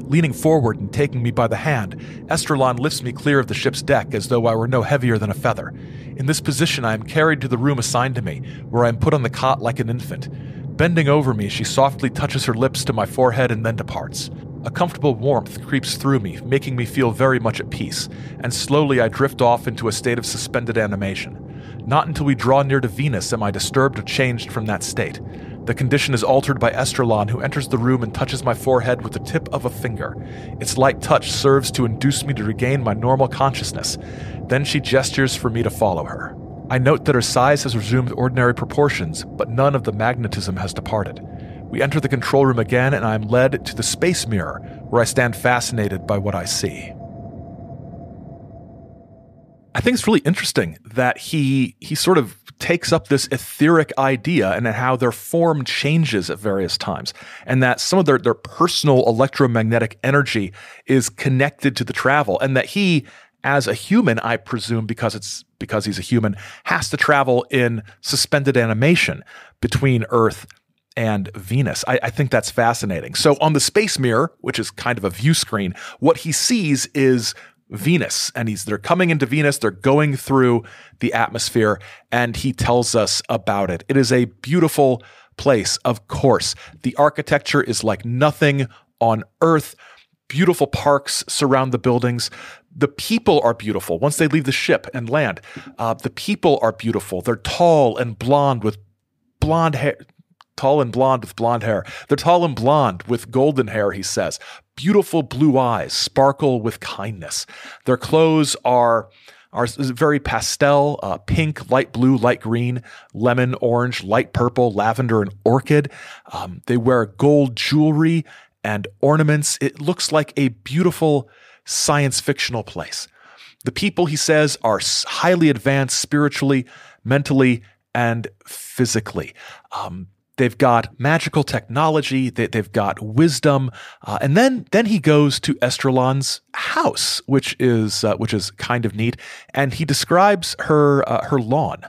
Leaning forward and taking me by the hand, Estrelon lifts me clear of the ship's deck as though I were no heavier than a feather. In this position, I am carried to the room assigned to me, where I am put on the cot like an infant. Bending over me, she softly touches her lips to my forehead and then departs. A comfortable warmth creeps through me, making me feel very much at peace, and slowly I drift off into a state of suspended animation. Not until we draw near to Venus am I disturbed or changed from that state. The condition is altered by Estrelon, who enters the room and touches my forehead with the tip of a finger. Its light touch serves to induce me to regain my normal consciousness. Then she gestures for me to follow her. I note that her size has resumed ordinary proportions, but none of the magnetism has departed. We enter the control room again, and I am led to the space mirror, where I stand fascinated by what I see. I think it's really interesting that he he sort of takes up this etheric idea and how their form changes at various times, and that some of their their personal electromagnetic energy is connected to the travel, and that he, as a human, I presume, because it's because he's a human, has to travel in suspended animation between Earth and Venus. I, I, think that's fascinating. So on the space mirror, which is kind of a view screen, what he sees is Venus, and he's they're coming into Venus. They're going through the atmosphere, and he tells us about it. It is a beautiful place, of course. The architecture is like nothing on Earth. Beautiful parks surround the buildings. The people are beautiful once they leave the ship and land. Uh, the people are beautiful. They're tall and blonde with blonde hair, tall and blonde with blonde hair. They're tall and blonde with golden hair, he says. Beautiful blue eyes sparkle with kindness. Their clothes are are very pastel, uh, pink, light blue, light green, lemon, orange, light purple, lavender, and orchid. Um, they wear gold jewelry and ornaments. It looks like a beautiful science fictional place. The people, he says, are highly advanced spiritually, mentally, and physically. Um, They've got magical technology. They, have got wisdom, uh, and then then he goes to Estrelon's house, which is uh, which is kind of neat, and he describes her uh, her lawn.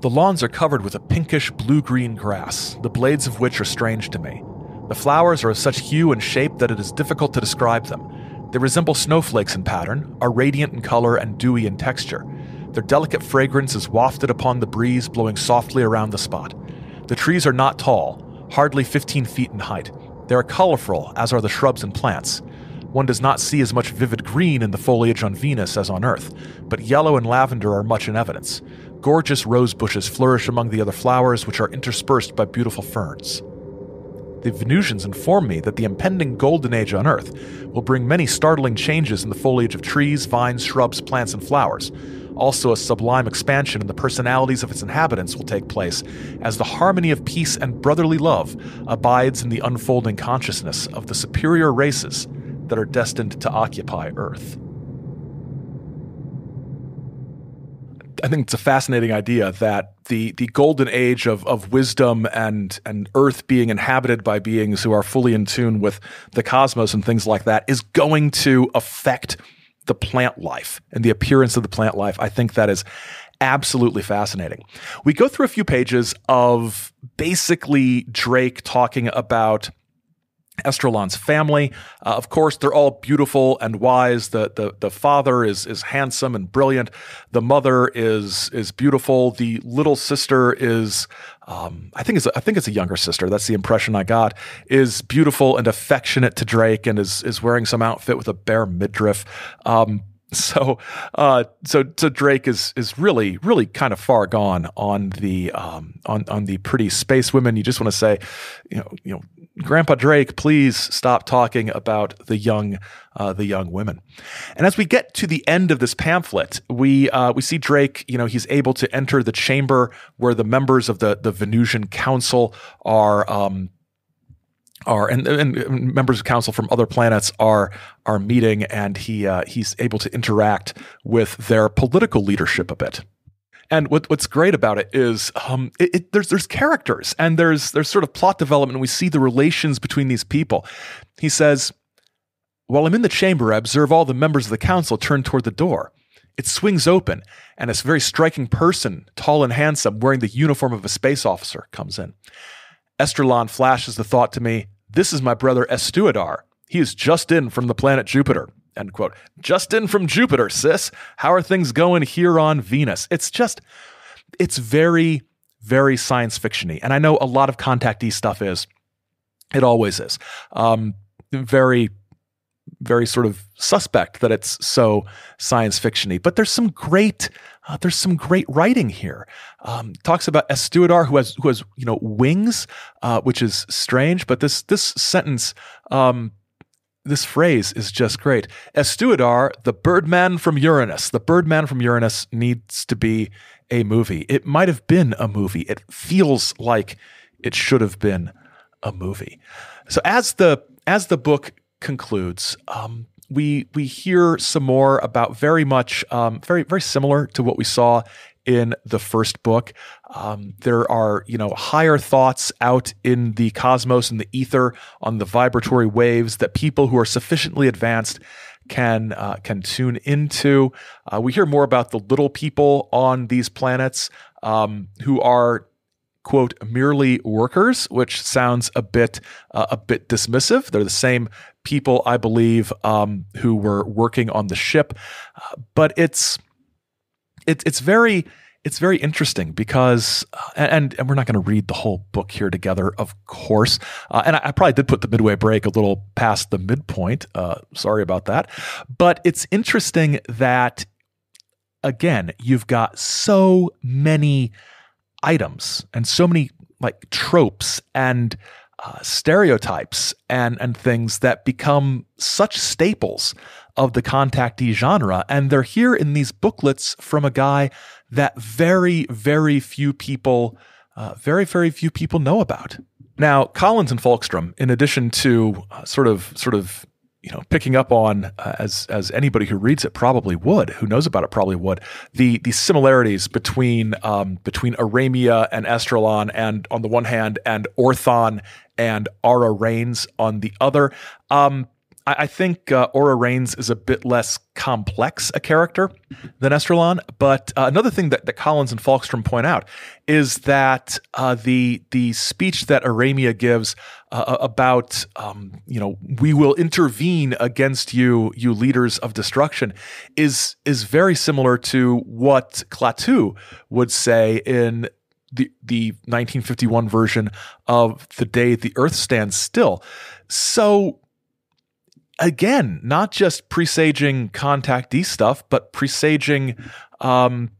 The lawns are covered with a pinkish blue green grass, the blades of which are strange to me. The flowers are of such hue and shape that it is difficult to describe them. They resemble snowflakes in pattern, are radiant in color and dewy in texture. Their delicate fragrance is wafted upon the breeze, blowing softly around the spot. The trees are not tall, hardly 15 feet in height. They are colorful, as are the shrubs and plants. One does not see as much vivid green in the foliage on Venus as on Earth, but yellow and lavender are much in evidence. Gorgeous rose bushes flourish among the other flowers, which are interspersed by beautiful ferns. The Venusians inform me that the impending golden age on Earth will bring many startling changes in the foliage of trees, vines, shrubs, plants, and flowers, also, a sublime expansion in the personalities of its inhabitants will take place as the harmony of peace and brotherly love abides in the unfolding consciousness of the superior races that are destined to occupy Earth. I think it's a fascinating idea that the the golden age of of wisdom and and Earth being inhabited by beings who are fully in tune with the cosmos and things like that is going to affect the plant life and the appearance of the plant life. I think that is absolutely fascinating. We go through a few pages of basically Drake talking about Estrelon's family. Uh, of course, they're all beautiful and wise. The, the the father is is handsome and brilliant. The mother is is beautiful. The little sister is, um, I think it's I think it's a younger sister. That's the impression I got. Is beautiful and affectionate to Drake and is is wearing some outfit with a bare midriff. Um, so, uh, so, so Drake is is really, really kind of far gone on the um, on on the pretty space women. You just want to say, you know, you know, Grandpa Drake, please stop talking about the young, uh, the young women. And as we get to the end of this pamphlet, we uh, we see Drake. You know, he's able to enter the chamber where the members of the the Venusian Council are. Um, are and, and members of council from other planets are are meeting, and he uh, he's able to interact with their political leadership a bit. And what, what's great about it is um, it, it, there's there's characters and there's there's sort of plot development. And we see the relations between these people. He says, "While I'm in the chamber, I observe all the members of the council turn toward the door. It swings open, and a very striking person, tall and handsome, wearing the uniform of a space officer, comes in. Estrelon flashes the thought to me, This is my brother Estuadar. He is just in from the planet Jupiter. End quote. Just in from Jupiter, sis. How are things going here on Venus? It's just, it's very, very science fictiony. And I know a lot of contactee stuff is. It always is. Um, very very sort of suspect that it's so science fictiony. But there's some great uh, there's some great writing here. Um, talks about Estuadar who has who has you know wings, uh, which is strange. But this this sentence. Um, this phrase is just great. Estuadar, the Birdman from Uranus. The Birdman from Uranus needs to be a movie. It might have been a movie. It feels like it should have been a movie. So as the as the book concludes, um, we we hear some more about very much um, very very similar to what we saw in the first book. Um, there are you know higher thoughts out in the cosmos and the ether on the vibratory waves that people who are sufficiently advanced can uh, can tune into. Uh, we hear more about the little people on these planets um, who are quote merely workers, which sounds a bit uh, a bit dismissive. They're the same people, I believe, um, who were working on the ship, uh, but it's it's it's very it's very interesting because, uh, and, and we're not going to read the whole book here together, of course. Uh, and I, I, probably did put the midway break a little past the midpoint. Uh, sorry about that. But it's interesting that, again, you've got so many items and so many like tropes and uh, stereotypes and and things that become such staples of the contactee genre. And they're here in these booklets from a guy that very very few people uh, very very few people know about. Now collins and falkstrom in addition to uh, sort of sort of you know picking up on uh, as as anybody who reads it probably would who knows about it probably would the the similarities between um, between Aramia and Estrelon and on the one hand and Orthon and Aura Rhanes on the other. Um, I, I think uh, Aura Rhanes is a bit less complex a character than Estrelon. But uh, another thing that, that Collins and Falkstrom point out is that uh, the the speech that Aramia gives uh, about um, you know we will intervene against you you leaders of destruction is is very similar to what Klaatu would say in the the 1951 version of the day the earth stands still so again, not just presaging contactee stuff, but presaging um,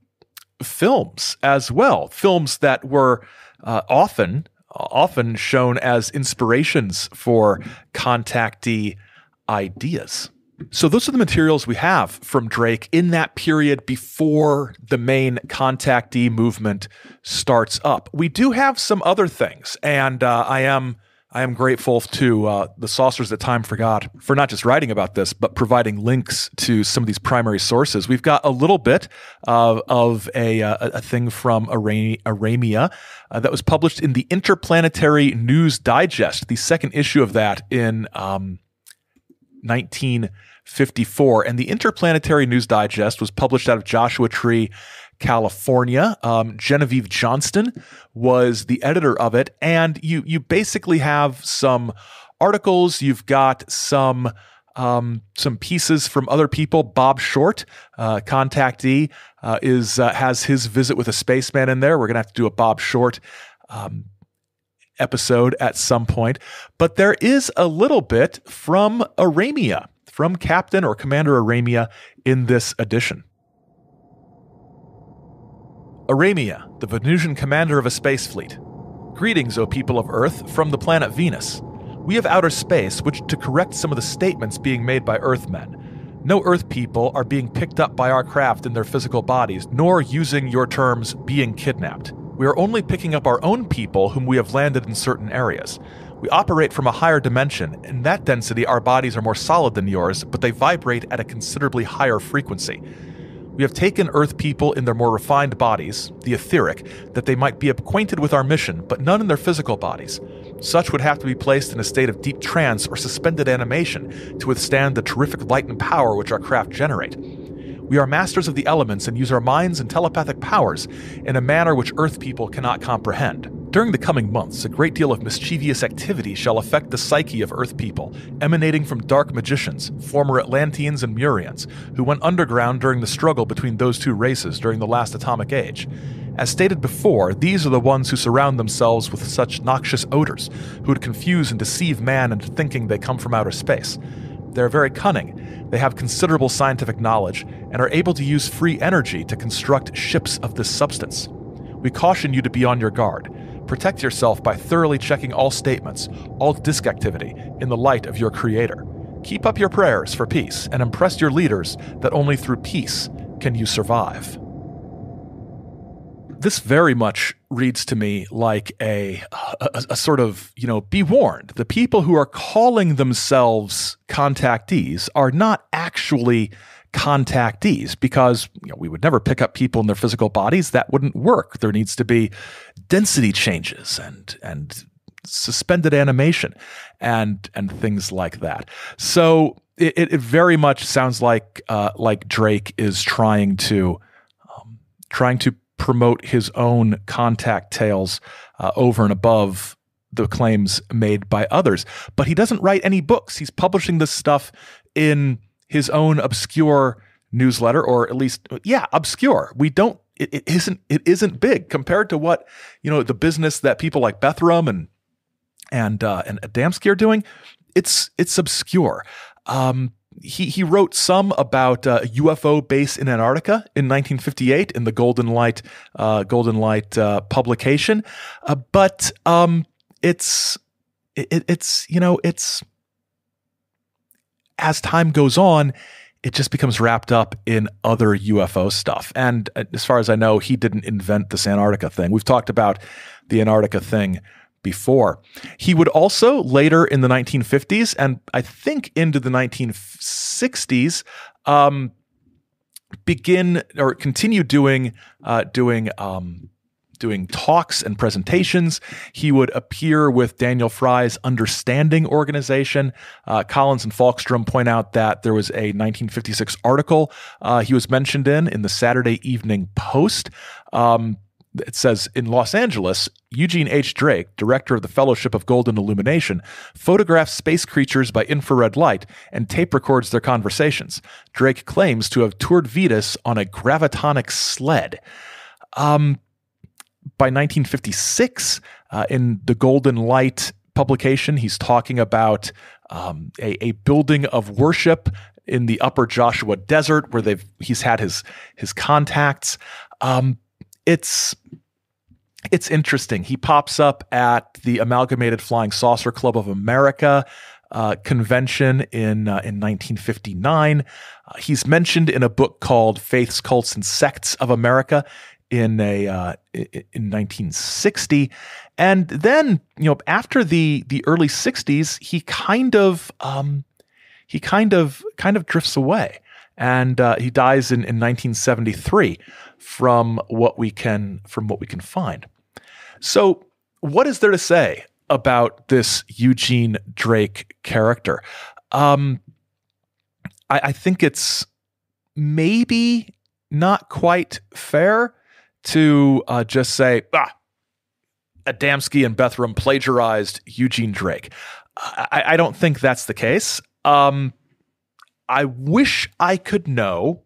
films as well. Films that were uh, often often shown as inspirations for contactee ideas. So those are the materials we have from Drake in that period before the main contactee movement starts up. We do have some other things, and uh, I am I am grateful to uh, the Saucers that Time Forgot for not just writing about this, but providing links to some of these primary sources. We've got a little bit of, of a, uh, a thing from Aramia uh, that was published in the Interplanetary News Digest, the second issue of that in um, 1954. And the Interplanetary News Digest was published out of Joshua Tree California. Um, Genevieve Johnston was the editor of it, and you you basically have some articles. You've got some um, some pieces from other people. Bob Short, uh, contactee, uh, is uh, has his visit with a spaceman in there. We're gonna have to do a Bob Short. Um, episode at some point, but there is a little bit from Aramia, from Captain or Commander Aramia in this edition. Aramia, the Venusian commander of a space fleet. Greetings, O people of Earth, from the planet Venus. We have outer space which to correct some of the statements being made by Earthmen. No Earth people are being picked up by our craft in their physical bodies, nor using your terms being kidnapped. We are only picking up our own people whom we have landed in certain areas. We operate from a higher dimension. In that density, our bodies are more solid than yours, but they vibrate at a considerably higher frequency. We have taken Earth people in their more refined bodies, the etheric, that they might be acquainted with our mission, but none in their physical bodies. Such would have to be placed in a state of deep trance or suspended animation to withstand the terrific light and power which our craft generate. We are masters of the elements and use our minds and telepathic powers in a manner which Earth people cannot comprehend. During the coming months, a great deal of mischievous activity shall affect the psyche of Earth people, emanating from dark magicians, former Atlanteans and Murians, who went underground during the struggle between those two races during the last atomic age. As stated before, these are the ones who surround themselves with such noxious odors, who would confuse and deceive man into thinking they come from outer space. They are very cunning, they have considerable scientific knowledge, and are able to use free energy to construct ships of this substance. We caution you to be on your guard. Protect yourself by thoroughly checking all statements, all disk activity, in the light of your Creator. Keep up your prayers for peace and impress your leaders that only through peace can you survive. This very much reads to me like a, a, a sort of, you know, be warned. The people who are calling themselves contactees are not actually contactees because you know, we would never pick up people in their physical bodies. That wouldn't work. There needs to be density changes and and suspended animation and and things like that. So it, it very much sounds like uh, like Drake is trying to um, trying to promote his own contact tales uh, over and above the claims made by others. But he doesn't write any books. He's publishing this stuff in his own obscure newsletter, or at least, yeah, obscure. We don't. It, it isn't. It isn't big compared to what you know the business that people like Bethurum and and uh, and Adamski are doing. It's it's obscure. Um, he he wrote some about uh, a UFO base in Antarctica in 1958 in the Golden Light uh, Golden Light uh, publication, uh, but um, it's it, it's you know it's as time goes on, it just becomes wrapped up in other UFO stuff. And uh, as far as I know, he didn't invent this Antarctica thing. We've talked about the Antarctica thing before. He would also later in the 1950s and I think into the 1960s um, begin or continue doing uh, doing um, doing talks and presentations. He would appear with Daniel Fry's Understanding organization. Uh, Collins and Falkstrom point out that there was a 1956 article uh, he was mentioned in in the Saturday Evening Post. Um, it says in Los Angeles, Eugene H. Drake, director of the Fellowship of Golden Illumination, photographs space creatures by infrared light and tape records their conversations. Drake claims to have toured Venus on a gravitonic sled. Um, by 1956, uh, in the Golden Light publication, he's talking about um, a, a building of worship in the Upper Joshua Desert where they've he's had his his contacts. Um, it's it's interesting. He pops up at the Amalgamated Flying Saucer Club of America uh, convention in uh, in 1959. Uh, he's mentioned in a book called Faiths, Cults, and Sects of America in a uh, in 1960, and then you know after the the early 60s, he kind of um, he kind of kind of drifts away, and uh, he dies in, in 1973 from what we can from what we can find. So, what is there to say about this Eugene Drake character? Um, I, I think it's maybe not quite fair to uh, just say, ah, Adamski and Bethurum plagiarized Eugene Drake. I, I don't think that's the case. Um, I wish I could know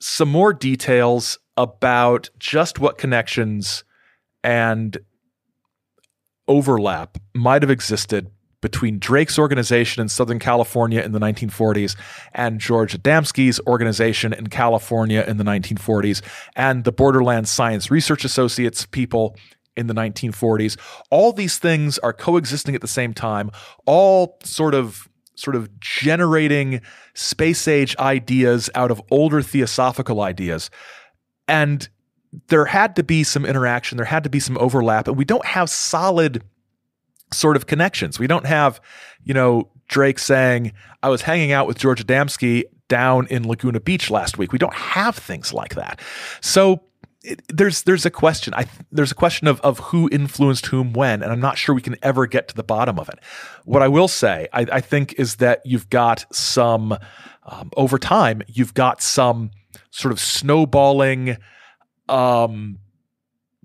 some more details about just what connections and overlap might have existed between Drake's organization in Southern California in the 1940s and George Adamski's organization in California in the 1940s and the Borderlands Science Research Associates people in the 1940s. All these things are coexisting at the same time, all sort of sort of generating space age ideas out of older theosophical ideas. And there had to be some interaction, there had to be some overlap, and we don't have solid sort of connections. We don't have, you know, Drake saying, I was hanging out with George Adamski down in Laguna Beach last week. We don't have things like that. So it, there's there's a question. I there's a question of of who influenced whom when, and I'm not sure we can ever get to the bottom of it. What I will say, I, I think, is that you've got some um, over time. You've got some sort of snowballing, um,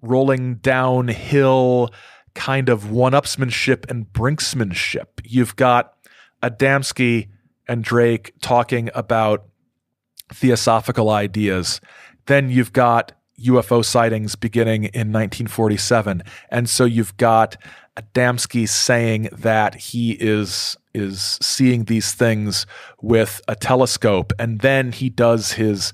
rolling downhill kind of one-upsmanship and brinksmanship. You've got Adamski and Drake talking about theosophical ideas. Then you've got UFO sightings beginning in 1947. And so you've got Adamski saying that he is is seeing these things with a telescope and then he does his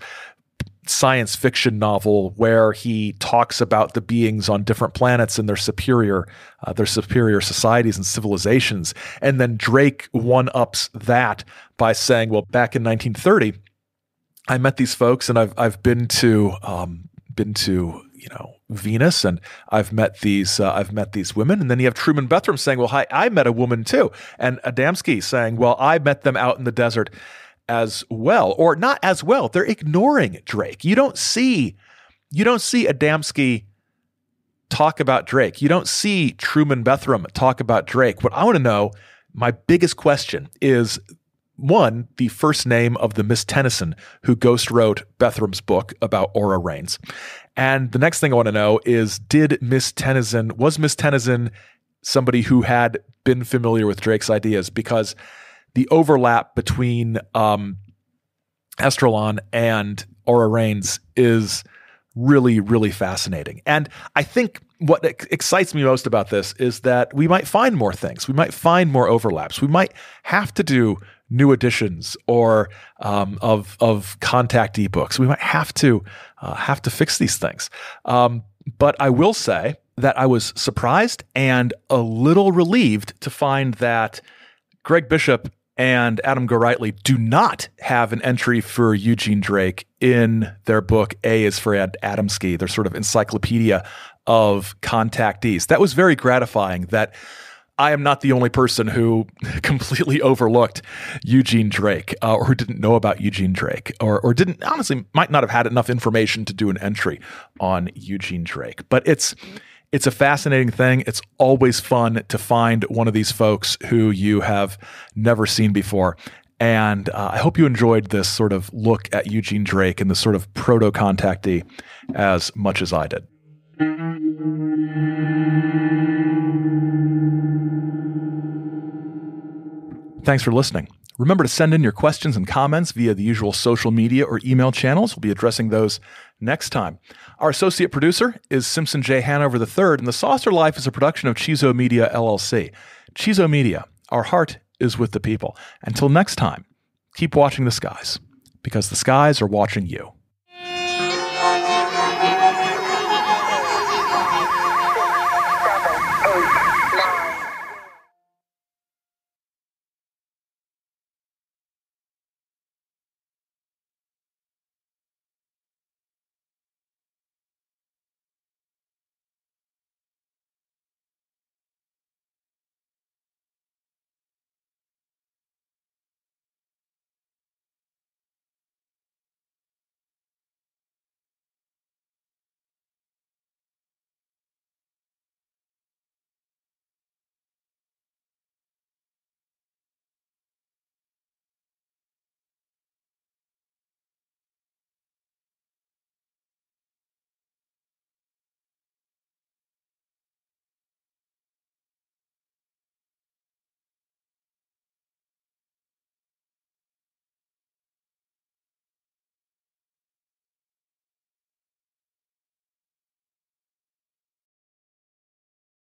science fiction novel where he talks about the beings on different planets and their superior uh, their superior societies and civilizations. And then Drake one ups that by saying well back in 1930 I met these folks and I've I've been to um, been to you know Venus and I've met these uh, I've met these women. And then you have Truman Bethurum saying well hi I met a woman too. And Adamski saying well I met them out in the desert as well or not as well they're ignoring Drake you don't see you don't see Adamski talk about Drake you don't see Truman Bethurum talk about Drake what I want to know my biggest question is one, the first name of the Miss Tennyson who ghost wrote Bethurum's book about Aura Rhanes. And the next thing I want to know is did Miss Tennyson, was Miss Tennyson somebody who had been familiar with Drake's ideas? Because the overlap between um, Estrelon and Aura Rhanes is really, really fascinating. And I think what excites me most about this is that we might find more things. We might find more overlaps. We might have to do new editions or um, of of contactee books. We might have to uh, have to fix these things. Um, but I will say that I was surprised and a little relieved to find that Greg Bishop and Adam Gorightly do not have an entry for Eugene Drake in their book A is for Ad- Adamski, their sort of encyclopedia of contactees. That was very gratifying that I am not the only person who completely overlooked Eugene Drake uh, or who didn't know about Eugene Drake or, or didn't honestly might not have had enough information to do an entry on Eugene Drake. But it's it's a fascinating thing. It's always fun to find one of these folks who you have never seen before. And uh, I hope you enjoyed this sort of look at Eugene Drake and the sort of proto contactee as much as I did. Thanks for listening. Remember to send in your questions and comments via the usual social media or email channels. We'll be addressing those next time. Our associate producer is Simpson J. Hanover III, and The Saucer Life is a production of Chizo Media LLC. Chizo Media, our heart is with the people. Until next time, keep watching the skies, because the skies are watching you.